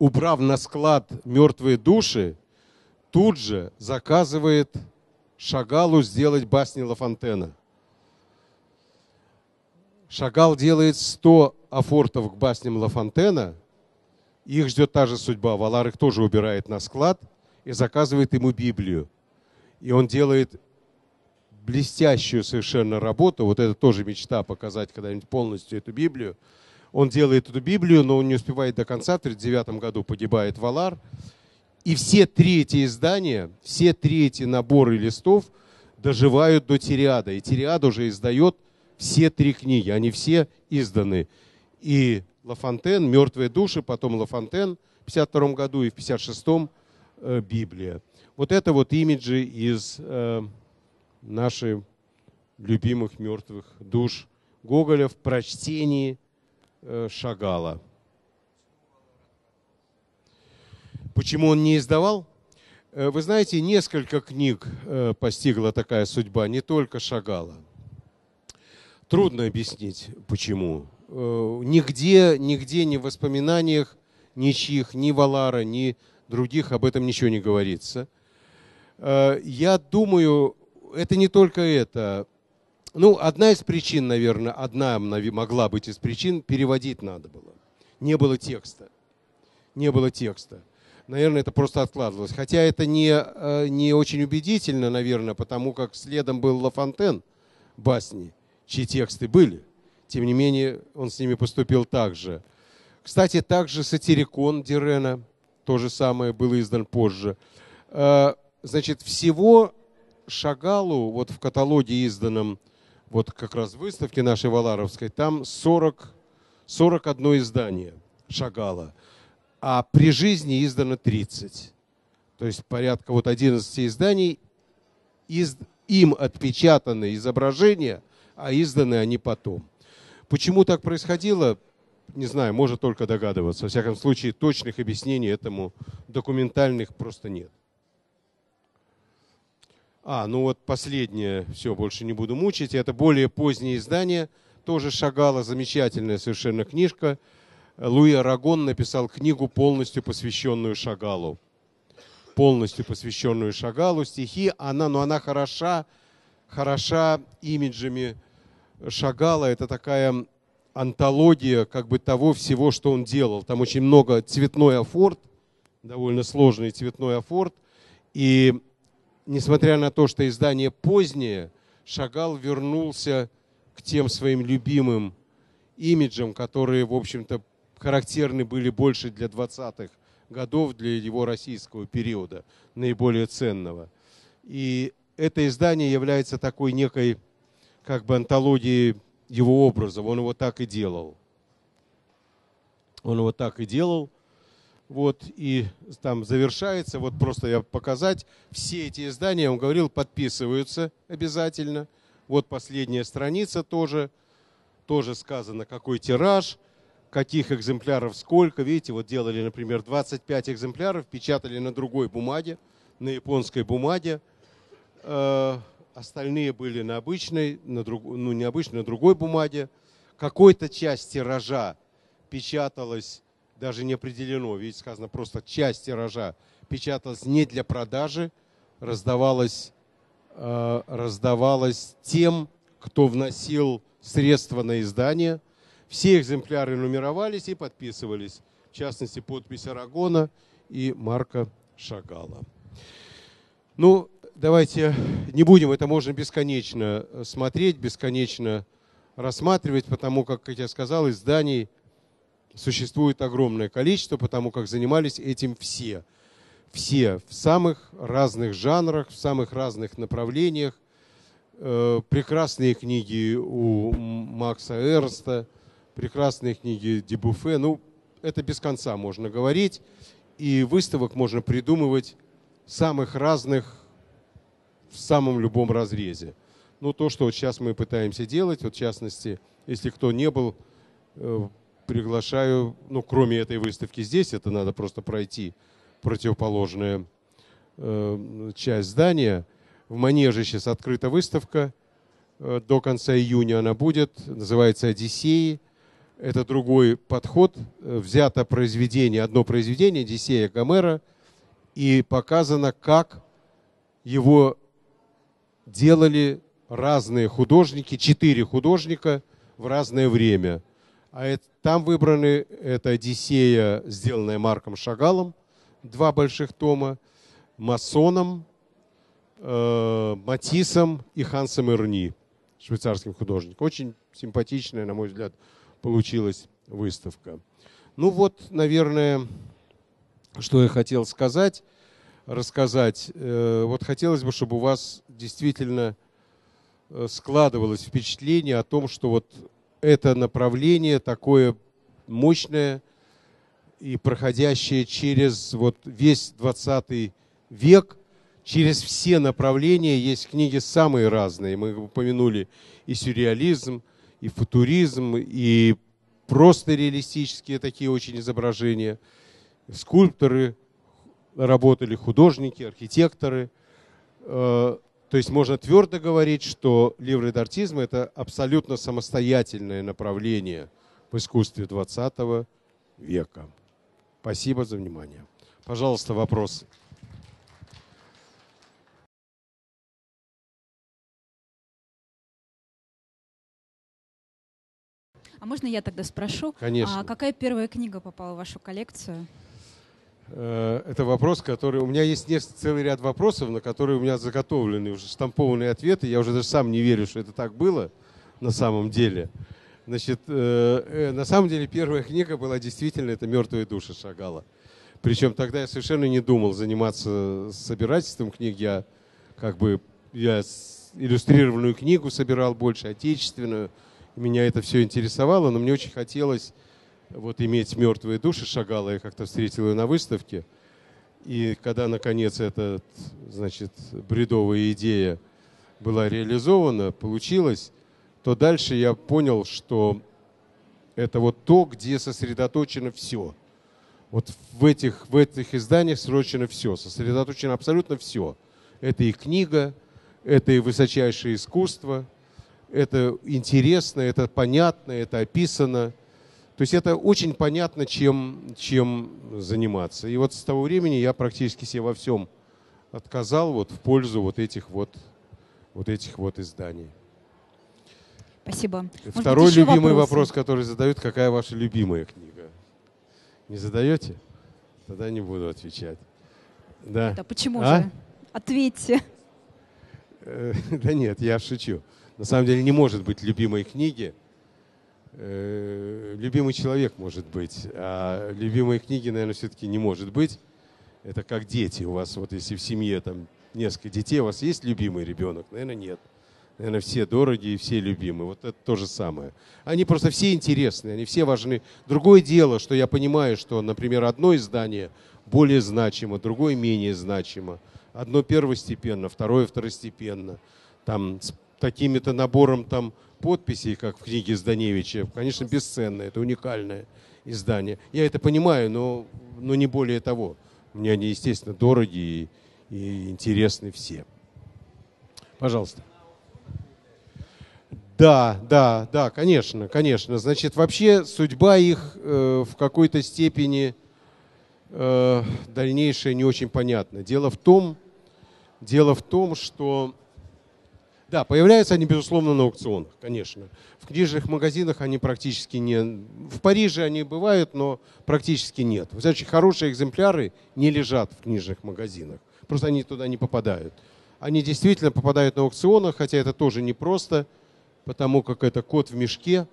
убрав на склад мертвые души, тут же заказывает Шагалу сделать басни Лафонтена – Шагал делает 100 афортов к басням Лафонтена. Их ждет та же судьба. Валар их тоже убирает на склад и заказывает ему Библию. И он делает блестящую совершенно работу. Вот это тоже мечта показать когда-нибудь полностью эту Библию. Он делает эту Библию, но он не успевает до конца. В 1939 году погибает Валар. И все три эти издания, все три эти наборы листов доживают до Тириада. И Тириад уже издает все три книги. Они все изданы. И Лафонтен, «Мертвые души», потом Лафонтен в 1952 году и в 1956 э, Библия. Вот это вот имиджи из э, наших любимых мертвых душ Гоголя в прочтении э, Шагала. Почему он не издавал? Э, вы знаете, несколько книг э, постигла такая судьба, не только Шагала. Трудно объяснить, почему. Э, нигде, нигде ни в воспоминаниях ничьих, ни Валара, ни других об этом ничего не говорится. Я думаю, это не только это. Ну, одна из причин, наверное, одна могла быть из причин, переводить надо было. Не было текста. Не было текста наверное, это просто откладывалось. Хотя это не, э, не очень убедительно, наверное, потому как следом был Лафонтен басни, чьи тексты были. Тем не менее, он с ними поступил так же. Кстати, также сатирикон Дирена, то же самое, был издан позже. Э, значит, всего Шагалу, вот в каталоге изданном, вот как раз выставке нашей Валаровской, там 40, 41 издание Шагала а при жизни издано 30. То есть порядка вот 11 изданий, из, им отпечатаны изображения, а изданы они потом. Почему так происходило, не знаю, можно только догадываться. Во всяком случае, точных объяснений этому документальных просто нет. А, ну вот последнее, все, больше не буду мучить. Это более позднее издание, тоже шагала, замечательная совершенно книжка – Луи Арагон написал книгу, полностью посвященную Шагалу. Полностью посвященную Шагалу. Стихи, она, но она хороша, хороша имиджами Шагала. Это такая антология как бы того всего, что он делал. Там очень много цветной афорт, довольно сложный цветной афорт. И несмотря на то, что издание позднее, Шагал вернулся к тем своим любимым имиджам, которые, в общем-то, характерны были больше для 20-х годов, для его российского периода, наиболее ценного. И это издание является такой некой как бы антологией его образов. Он его так и делал. Он его так и делал. Вот, и там завершается, вот просто я показать, все эти издания, он говорил, подписываются обязательно. Вот последняя страница тоже, тоже сказано, какой тираж – каких экземпляров сколько. Видите, вот делали, например, 25 экземпляров, печатали на другой бумаге, на японской бумаге. Э, остальные были на обычной, на друг, ну не обычной, на другой бумаге. Какой-то часть тиража печаталась, даже не определено, видите, сказано просто часть тиража печаталась не для продажи, раздавалась, э, раздавалась тем, кто вносил средства на издание – все экземпляры нумеровались и подписывались. В частности, подпись Арагона и Марка Шагала. Ну, давайте не будем, это можно бесконечно смотреть, бесконечно рассматривать, потому как, как я сказал, изданий существует огромное количество, потому как занимались этим все. Все в самых разных жанрах, в самых разных направлениях. Э, прекрасные книги у Макса Эрста – прекрасные книги Дебуфе. Ну, это без конца можно говорить. И выставок можно придумывать самых разных в самом любом разрезе. Ну, то, что вот сейчас мы пытаемся делать, вот в частности, если кто не был, э, приглашаю, ну, кроме этой выставки здесь, это надо просто пройти противоположная э, часть здания. В Манеже сейчас открыта выставка, э, до конца июня она будет, называется «Одиссеи» это другой подход. Э, взято произведение, одно произведение Одиссея Гомера, и показано, как его делали разные художники, четыре художника в разное время. А это, там выбраны, это Одиссея, сделанная Марком Шагалом, два больших тома, масоном, э, Матисом и Хансом Эрни, швейцарским художником. Очень симпатичная, на мой взгляд, получилась выставка. Ну вот, наверное, что я хотел сказать, рассказать. Э, вот хотелось бы, чтобы у вас действительно э, складывалось впечатление о том, что вот это направление такое мощное и проходящее через вот весь 20 век, через все направления. Есть книги самые разные. Мы упомянули и сюрреализм, и футуризм, и просто реалистические такие очень изображения. Скульпторы работали, художники, архитекторы. Э, то есть можно твердо говорить, что левредартизм – это абсолютно самостоятельное направление в искусстве 20 века. Спасибо за внимание. Пожалуйста, вопросы. А можно я тогда спрошу? Конечно. А какая первая книга попала в вашу коллекцию? Э, это вопрос, который... У меня есть целый ряд вопросов, на которые у меня заготовлены уже штампованные ответы. Я уже даже сам не верю, что это так было на самом деле. Значит, э, э, на самом деле первая книга была действительно это «Мертвые души» Шагала. Причем тогда я совершенно не думал заниматься собирательством книг. Я как бы я иллюстрированную книгу собирал больше, отечественную. Меня это все интересовало, но мне очень хотелось вот иметь мертвые души Шагала, я как-то встретил ее на выставке. И когда, наконец, эта, значит, бредовая идея была реализована, получилось, то дальше я понял, что это вот то, где сосредоточено все. Вот в этих, в этих изданиях срочено все, сосредоточено абсолютно все. Это и книга, это и высочайшее искусство, это интересно, это понятно, это описано – то есть это очень понятно, чем, чем заниматься. И вот с того времени я практически себе во всем отказал вот в пользу вот этих вот, вот этих вот изданий. Спасибо. Второй быть, любимый вопросы? вопрос, который задают, какая ваша любимая книга? Не задаете? Тогда не буду отвечать. Да. Это почему а? же? Ответьте. Э, да нет, я шучу. На самом деле не может быть любимой книги. Э, любимый человек может быть, а любимой книги, наверное, все-таки не может быть. Это как дети. У вас вот если в семье там несколько детей, у вас есть любимый ребенок? Наверное, нет. Наверное, все дорогие, все любимые. Вот это то же самое. Они просто все интересные, они все важны. Другое дело, что я понимаю, что, например, одно издание более значимо, другое менее значимо. Одно первостепенно, второе второстепенно. Там такими-то набором там подписей, как в книге Зданевича, конечно, бесценное, это уникальное издание. Я это понимаю, но, но не более того. Мне они, естественно, дороги и, и интересны все. Пожалуйста. Да, да, да, конечно, конечно. Значит, вообще судьба их э, в какой-то степени э, дальнейшая не очень понятна. Дело в том, дело в том, что да, появляются они, безусловно, на аукционах, конечно. В книжных магазинах они практически не... В Париже они бывают, но практически нет. Значит, хорошие экземпляры не лежат в книжных магазинах. Просто они туда не попадают. Они действительно попадают на аукционах, хотя это тоже непросто, потому как это кот в мешке.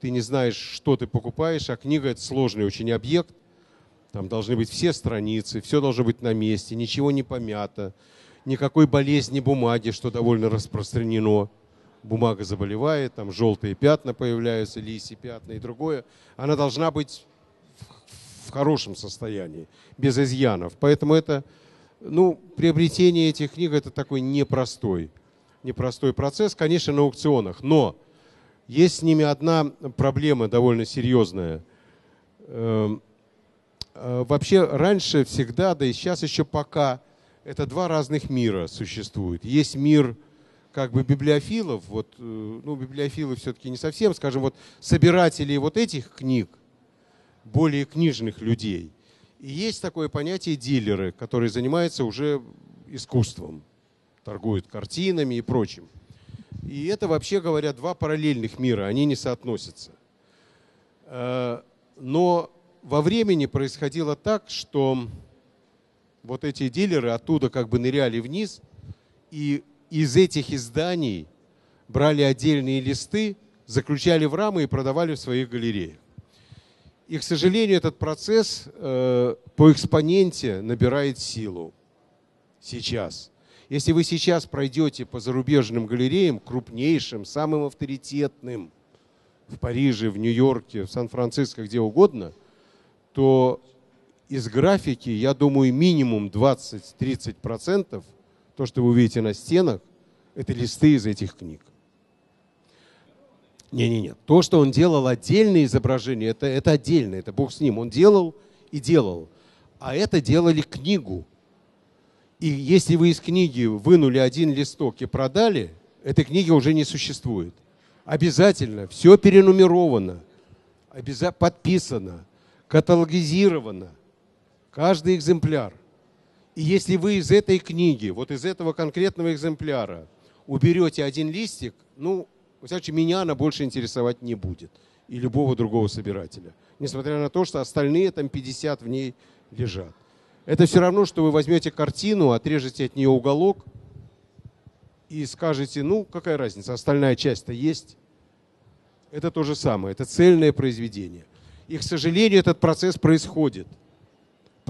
Ты не знаешь, что ты покупаешь, а книга – это сложный очень объект. Там должны быть все страницы, все должно быть на месте, ничего не помято никакой болезни бумаги, что довольно распространено. Бумага заболевает, там желтые пятна появляются, лисьи пятна и другое. Она должна быть в хорошем состоянии, без изъянов. Поэтому это, ну, приобретение этих книг это такой непростой, непростой процесс, конечно, на аукционах. Но есть с ними одна проблема довольно серьезная. Эм, э, вообще раньше всегда, да и сейчас еще пока это два разных мира существуют. Есть мир как бы библиофилов, вот, э, ну, библиофилы все-таки не совсем, скажем, вот собирателей вот этих книг, более книжных людей. И есть такое понятие дилеры, которые занимаются уже искусством, торгуют картинами и прочим. И это, вообще говоря, два параллельных мира, они не соотносятся. Э, но во времени происходило так, что вот эти дилеры оттуда как бы ныряли вниз И из этих изданий брали отдельные листы, заключали в рамы и продавали в своих галереях. И, к сожалению, этот процесс э, по экспоненте набирает силу сейчас. Если вы сейчас пройдете по зарубежным галереям, крупнейшим, самым авторитетным, в Париже, в Нью-Йорке, в Сан-Франциско, где угодно, то из графики, я думаю, минимум 20-30% то, что вы увидите на стенах, это листы из этих книг. Не-не-не. То, что он делал отдельные изображения, это, это отдельно, это Бог с ним. Он делал и делал. А это делали книгу. И если вы из книги вынули один листок и продали, этой книги уже не существует. Обязательно все перенумеровано, подписано, каталогизировано. Каждый экземпляр. И если вы из этой книги, вот из этого конкретного экземпляра, уберете один листик, ну, случае, меня она больше интересовать не будет. И любого другого собирателя. Несмотря на то, что остальные там 50 в ней лежат. Это все равно, что вы возьмете картину, отрежете от нее уголок и скажете, ну, какая разница, остальная часть-то есть. Это то же самое, это цельное произведение. И, к сожалению, этот процесс происходит.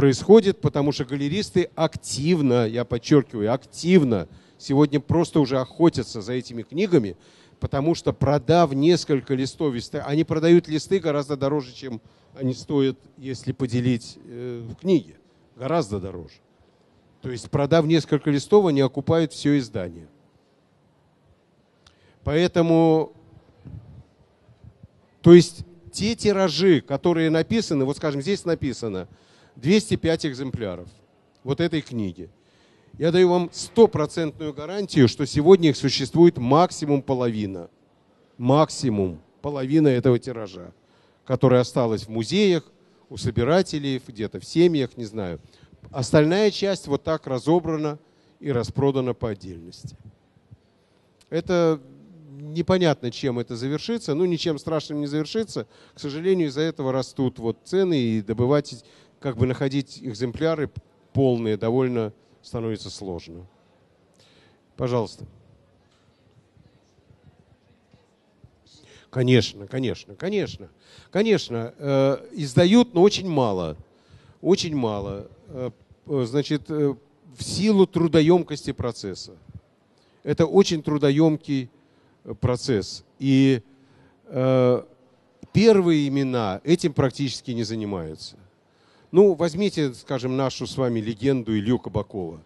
Происходит, потому что галеристы активно, я подчеркиваю, активно сегодня просто уже охотятся за этими книгами, потому что продав несколько листов, они продают листы гораздо дороже, чем они стоят, если поделить э, в книге. Гораздо дороже. То есть, продав несколько листов, они окупают все издание. Поэтому, то есть, те тиражи, которые написаны, вот скажем, здесь написано 205 экземпляров вот этой книги – я даю вам стопроцентную гарантию, что сегодня их существует максимум половина. Максимум половина этого тиража, которая осталась в музеях, у собирателей, где-то в семьях, не знаю. Остальная часть вот так разобрана и распродана по отдельности. Это непонятно, чем это завершится. Ну, ничем страшным не завершится. К сожалению, из-за этого растут вот цены, и добывать, как бы находить экземпляры полные довольно становится сложно. Пожалуйста. Конечно, конечно, конечно. Конечно, э, издают, но очень мало. Очень мало. Э, значит, э, в силу трудоемкости процесса. Это очень трудоемкий э, процесс. И э, первые имена этим практически не занимаются. Ну, возьмите, скажем, нашу с вами легенду Илью Кабакова.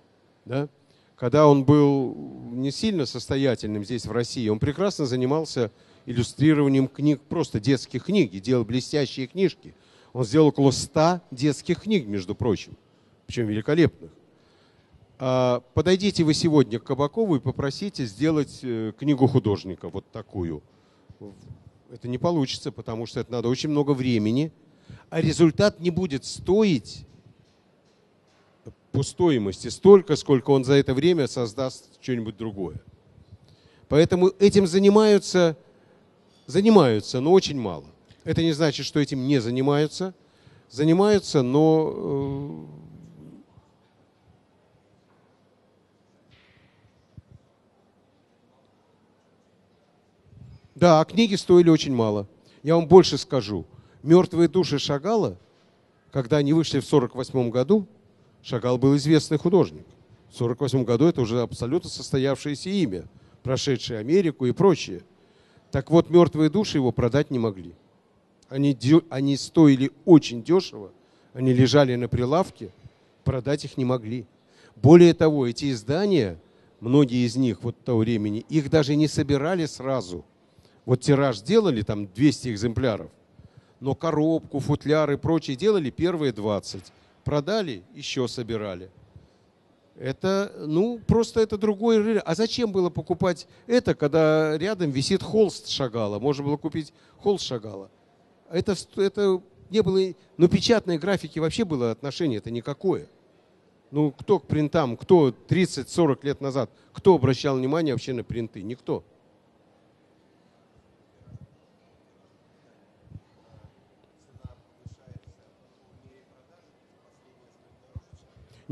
Да? Когда он был не сильно состоятельным здесь, в России, он прекрасно занимался иллюстрированием книг, просто детских книг, и делал блестящие книжки. Он сделал около ста детских книг, между прочим, причем великолепных. А подойдите вы сегодня к Кабакову и попросите сделать э, книгу художника, вот такую. Это не получится, потому что это надо очень много времени – а результат не будет стоить по стоимости столько, сколько он за это время создаст что-нибудь другое. Поэтому этим занимаются, занимаются, но очень мало. Это не значит, что этим не занимаются. Занимаются, но э, Да, книги стоили очень мало. Я вам больше скажу. Мертвые души Шагала, когда они вышли в 1948 году, Шагал был известный художник. В 1948 году это уже абсолютно состоявшееся имя, прошедшее Америку и прочее. Так вот, мертвые души его продать не могли. Они, они стоили очень дешево, они лежали на прилавке, продать их не могли. Более того, эти издания, многие из них вот того времени, их даже не собирали сразу. Вот тираж делали, там 200 экземпляров – но коробку, футляр и прочее делали первые 20. Продали, еще собирали. Это, ну, просто это другой рынок. А зачем было покупать это, когда рядом висит холст Шагала? Можно было купить холст Шагала. Это, это не было... Ну, печатной графики вообще было отношение это никакое. Ну, кто к принтам, кто 30-40 лет назад, кто обращал внимание вообще на принты? Никто.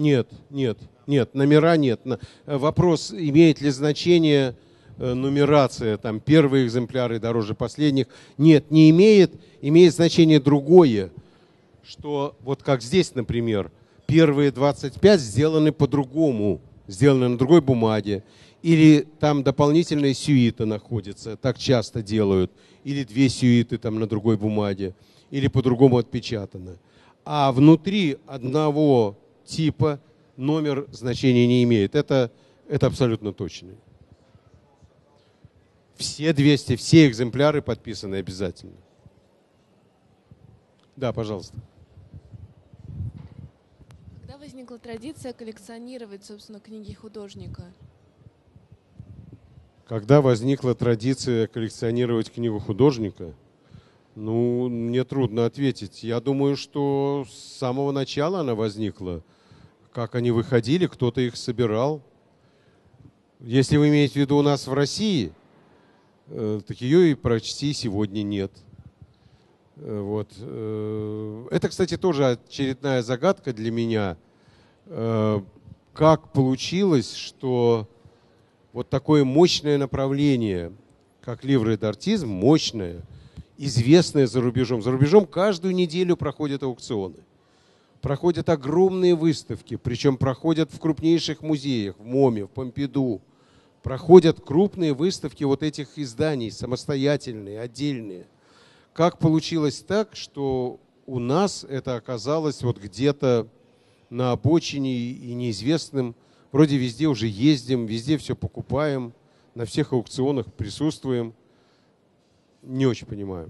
Нет, нет. Нет, номера нет. Вопрос, имеет ли значение э, нумерация, там, первые экземпляры дороже последних. Нет, не имеет. Имеет значение другое, что вот как здесь, например, первые 25 сделаны по-другому, сделаны на другой бумаге. Или там дополнительная сюита находится, так часто делают. Или две сюиты там на другой бумаге. Или по-другому отпечатаны. А внутри одного типа номер значения не имеет. Это, это абсолютно точно. Все 200, все экземпляры подписаны обязательно. Да, пожалуйста. Когда возникла традиция коллекционировать, собственно, книги художника? Когда возникла традиция коллекционировать книгу художника? Ну, мне трудно ответить. Я думаю, что с самого начала она возникла как они выходили, кто-то их собирал. Если вы имеете в виду у нас в России, э, так ее и почти сегодня нет. Э, вот. Э, это, кстати, тоже очередная загадка для меня. Как получилось, что вот такое мощное направление, как ливредартизм, мощное, известное за рубежом. За рубежом каждую неделю проходят аукционы проходят огромные выставки, причем проходят в крупнейших музеях, в МОМе, в Помпиду. Проходят крупные выставки вот этих изданий, самостоятельные, отдельные. Как получилось так, что у нас это оказалось вот где-то на обочине и неизвестным. Вроде везде уже ездим, везде все покупаем, на всех аукционах присутствуем. Не очень понимаю.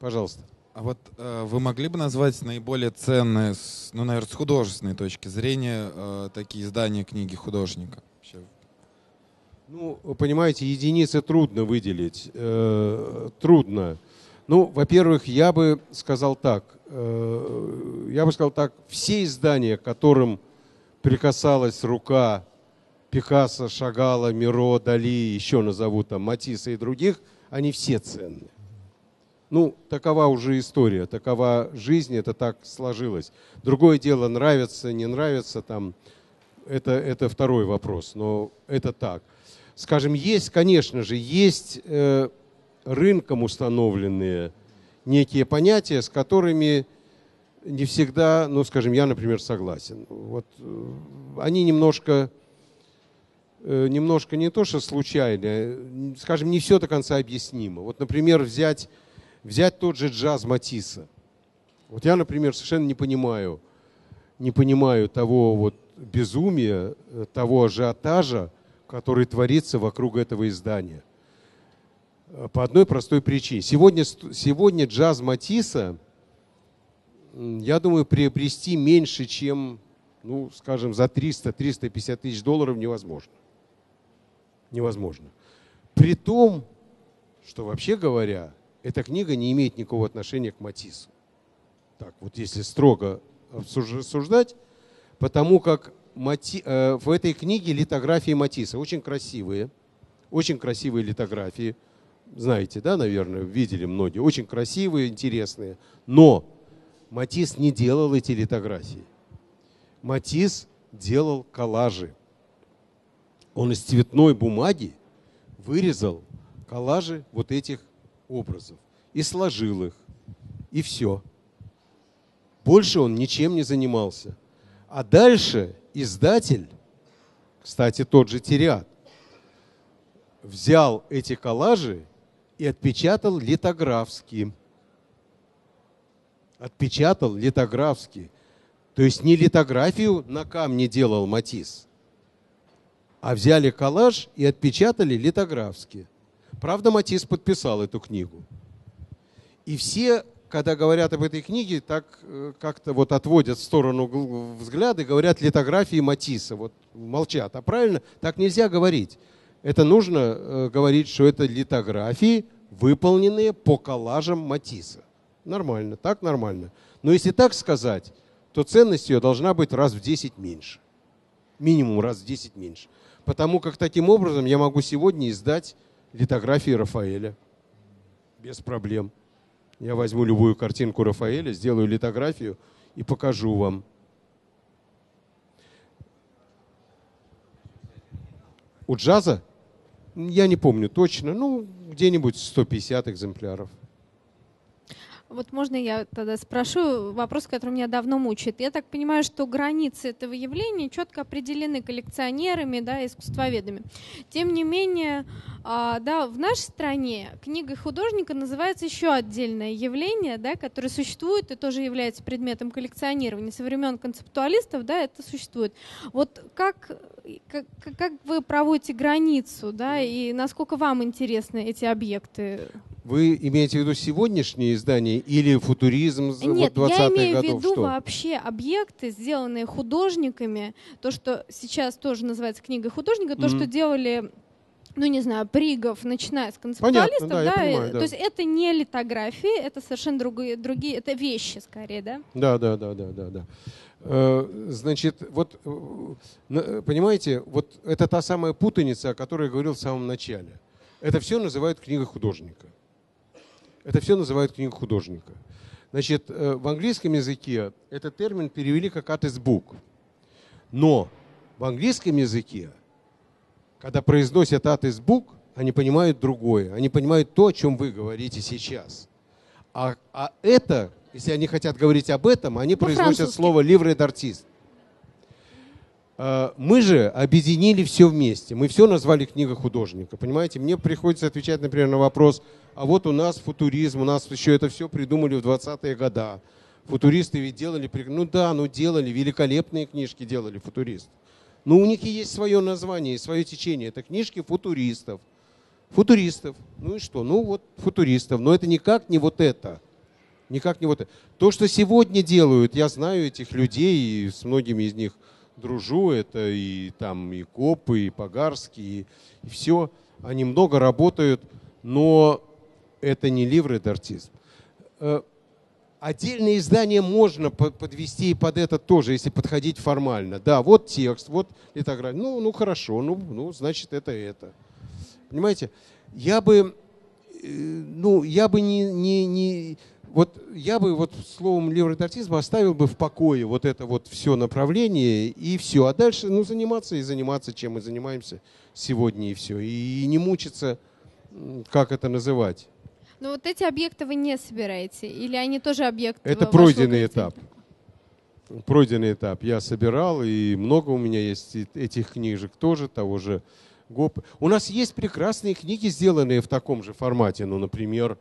Пожалуйста. А вот э, вы могли бы назвать наиболее ценные, с, ну, наверное, с художественной точки зрения, э, такие издания книги художника? Вообще? Ну, понимаете, единицы трудно выделить. Э, трудно. Ну, во-первых, я бы сказал так. Э, я бы сказал так. Все издания, которым прикасалась рука Пикассо, Шагала, Миро, Дали, еще назову там Матисса и других, они все ценные. Ну, такова уже история, такова жизнь, это так сложилось. Другое дело, нравится, не нравится, там, это, это второй вопрос, но это так. Скажем, есть, конечно же, есть э, рынком установленные некие понятия, с которыми не всегда, ну, скажем, я, например, согласен. Вот э, они немножко, э, немножко не то, что случайно, скажем, не все до конца объяснимо. Вот, например, взять Взять тот же джаз Матисса. Вот я, например, совершенно не понимаю, не понимаю того вот безумия, э, того ажиотажа, который творится вокруг этого издания. Э, по одной простой причине. Сегодня, сегодня джаз Матисса, я думаю, приобрести меньше, чем, ну, скажем, за 300-350 тысяч долларов невозможно. Невозможно. При том, что вообще говоря, эта книга не имеет никакого отношения к Матису. Так, вот если строго рассуждать, потому как Мати, э, в этой книге литографии Матисса очень красивые, очень красивые литографии, знаете, да, наверное, видели многие, очень красивые, интересные, но Матис не делал эти литографии. Матис делал коллажи. Он из цветной бумаги вырезал коллажи вот этих образов и сложил их, и все. Больше он ничем не занимался. А дальше издатель, кстати, тот же Териат, взял эти коллажи и отпечатал литографски. Отпечатал литографски. То есть не литографию на камне делал Матис, а взяли коллаж и отпечатали литографски. Правда, Матис подписал эту книгу. И все, когда говорят об этой книге, так э, как-то вот отводят в сторону взгляды, говорят литографии Матисса. Вот молчат. А правильно? Так нельзя говорить. Это нужно э, говорить, что это литографии, выполненные по коллажам Матисса. Нормально, так нормально. Но если так сказать, то ценность ее должна быть раз в 10 меньше. Минимум раз в 10 меньше. Потому как таким образом я могу сегодня издать литографии Рафаэля. Без проблем. Я возьму любую картинку Рафаэля, сделаю литографию и покажу вам. У джаза? Я не помню точно, ну, где-нибудь 150 экземпляров. Вот можно я тогда спрошу вопрос, который меня давно мучает. Я так понимаю, что границы этого явления четко определены коллекционерами, да, искусствоведами. Тем не менее, а, да, в нашей стране книга художника называется еще отдельное явление, да, которое существует и тоже является предметом коллекционирования. Со времен концептуалистов да, это существует. Вот как, как, как вы проводите границу, да, и насколько вам интересны эти объекты? Вы имеете в виду сегодняшнее издание или футуризм Нет, вот 20-х я имею годов? в виду что? вообще объекты, сделанные художниками, то, что сейчас тоже называется книгой художника, то, Мгм. что делали ну, не знаю, Пригов, начиная с концептуалистов, да, я да, понимаю, э, да. то есть это не литографии, это совершенно другие, другие, это вещи скорее, да? Да, да, да, да, да, да. Э, Значит, вот, э, на- понимаете, вот это та самая путаница, о которой я говорил в самом начале. Это все называют книгой художника. Это все называют книгой художника. Значит, э, в английском языке этот термин перевели как artist book. Но в английском языке, когда произносят artist book, они понимают другое. Они понимают то, о чем вы говорите сейчас. А, а это, если они хотят говорить об этом, они произносят По-французски. слово livre d'artiste. А, Мы же объединили все вместе. Мы все назвали книга художника. Понимаете, мне приходится отвечать, например, на вопрос, а вот у нас футуризм, у нас еще это все придумали в 20-е годы. Футуристы ведь делали, ну да, ну делали, великолепные книжки делали футуристы. Но у них и есть свое название, свое течение. Это книжки футуристов. Футуристов. Ну и что? Ну вот футуристов. Но это никак не вот это. Никак не вот это. То, что сегодня делают, я знаю этих людей, и с многими из них дружу. Это и там и Копы, и Погарский, и, все. Они много работают, но это не ливры d'артизм. Э, Отдельные издания можно по- подвести и под это тоже, если подходить формально. Да, вот текст, вот литография. Ну, ну хорошо, ну, ну значит это это. Понимаете? Я бы, э, ну, я бы не, не, не, вот я бы вот словом левротартизма оставил бы в покое вот это вот все направление и все. А дальше, ну, заниматься и заниматься, чем мы занимаемся сегодня и все. И не мучиться, как это называть. Но вот эти объекты вы не собираете? Или они тоже объекты Это пройденный этап. Пройденный этап. Я собирал, и много у меня есть этих книжек тоже, того же ГОП. У нас есть прекрасные книги, сделанные в таком же формате. Ну, например, э,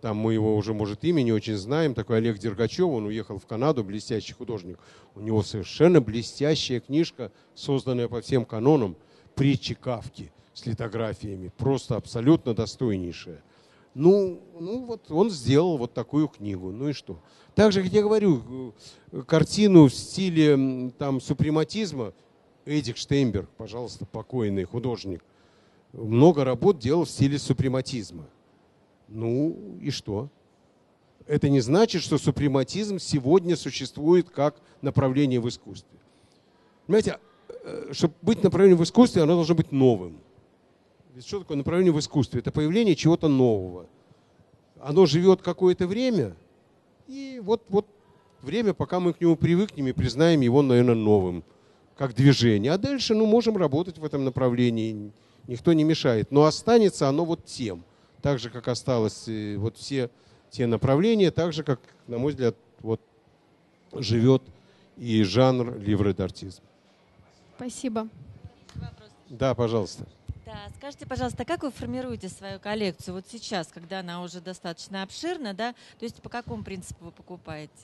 там мы его уже, может, имя не очень знаем, такой Олег Дергачев, он уехал в Канаду, блестящий художник. У него совершенно блестящая книжка, созданная по всем канонам, притчи Кавки с литографиями. Просто абсолютно достойнейшая. Ну, ну вот он сделал вот такую книгу. Ну и что? Также, как я говорю, э, картину в стиле там супрематизма Эдик Штейнберг, пожалуйста, покойный художник, много работ делал в стиле супрематизма. Ну и что? Это не значит, что супрематизм сегодня существует как направление в искусстве. Понимаете, э, чтобы быть направлением в искусстве, оно должно быть новым. Ведь что такое направление в искусстве? Это появление чего-то нового. Оно живет какое-то время, и вот, вот время, пока мы к нему привыкнем и признаем его, наверное, новым, как движение. А дальше, ну, можем работать в этом направлении, никто не мешает. Но останется оно вот тем, так же, как осталось э, вот все те направления, так же, как, на мой взгляд, вот живет и жанр ливре d'артизм. Спасибо. Да, пожалуйста. Да, скажите, пожалуйста, как вы формируете свою коллекцию вот сейчас, когда она уже достаточно обширна, да? То есть по какому принципу вы покупаете?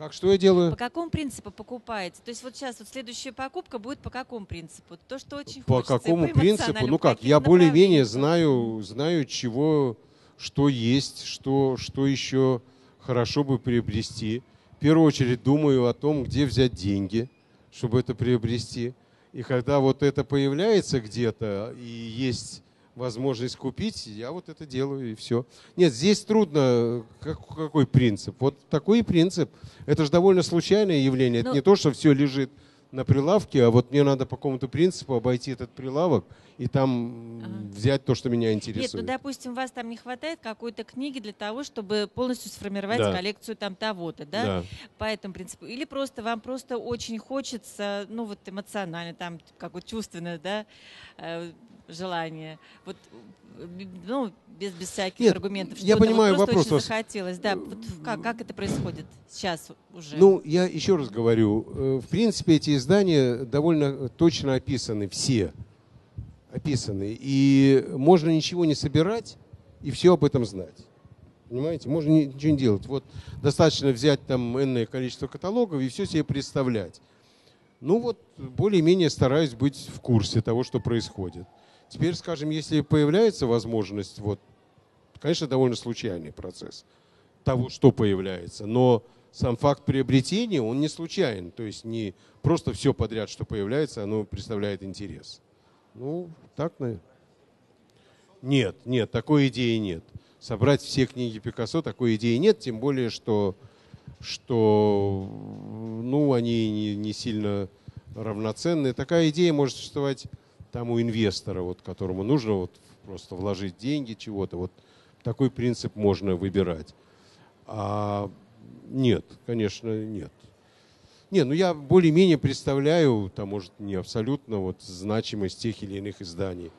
Как что я делаю? По какому принципу покупаете? То есть вот сейчас вот следующая покупка будет по какому принципу? То, что очень По хочется, какому по принципу? Ну как, я более-менее знаю, знаю, чего, что есть, что, что еще хорошо бы приобрести. В первую очередь думаю о том, где взять деньги, чтобы это приобрести. И когда вот это появляется где-то и есть возможность купить, я вот это делаю и все. Нет, здесь трудно. Как- какой принцип? Вот такой принцип. Это же довольно случайное явление. Это Ну- не то, что все лежит на прилавке, а вот мне надо по какому-то принципу обойти этот прилавок и там ага. взять то, что меня интересует. Нет, ну, допустим, вас там не хватает какой-то книги для того, чтобы полностью сформировать да. коллекцию там того-то, да? да? По этому принципу. Или просто вам просто очень хочется, ну, вот эмоционально, там, как вот чувственно, да, э, желание. Вот ну, без, без всяких Нет, аргументов. Я понимаю вот вопрос. Очень захотелось. Да, вот как, как это происходит сейчас уже? Ну, я еще раз говорю, э, в принципе, эти издания довольно точно описаны, все описаны. И можно ничего не собирать и все об этом знать. Понимаете, можно ничего не делать. Вот достаточно взять там энное количество каталогов и все себе представлять. Ну вот, более-менее стараюсь быть в курсе того, что происходит. Теперь, скажем, если появляется возможность, вот, конечно, довольно случайный процесс того, что появляется, но сам факт приобретения, он не случайен. То есть не просто все подряд, что появляется, оно представляет интерес. Ну, так, наверное. Нет, нет, такой идеи нет. Собрать все книги Пикассо, такой идеи нет, тем более, что, что ну, они не, не сильно равноценны. Такая идея может существовать тому инвестора, вот, которому нужно вот просто вложить деньги чего-то. Вот такой принцип можно выбирать. А нет, конечно, нет. Не, ну я более-менее представляю, там, может, не абсолютно вот значимость тех или иных изданий,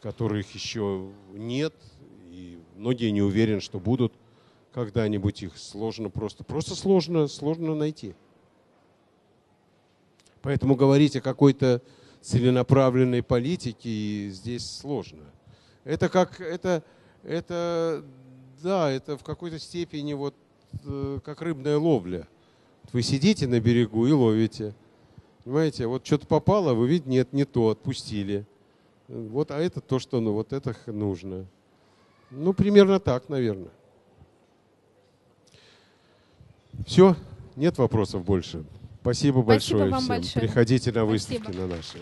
которых еще нет, и многие не уверены, что будут когда-нибудь их сложно просто, просто сложно, сложно найти. Поэтому говорить о какой-то целенаправленной политики здесь сложно. Это как, это, это, да, это в какой-то степени вот э, как рыбная ловля. Вы сидите на берегу и ловите. Понимаете, вот что-то попало, вы видите, нет, не то, отпустили. Вот, а это то, что ну, вот это нужно. Ну, примерно так, наверное. Все, нет вопросов больше. Спасибо, Спасибо большое вам всем. Большое. Приходите на выставки Спасибо. на наши.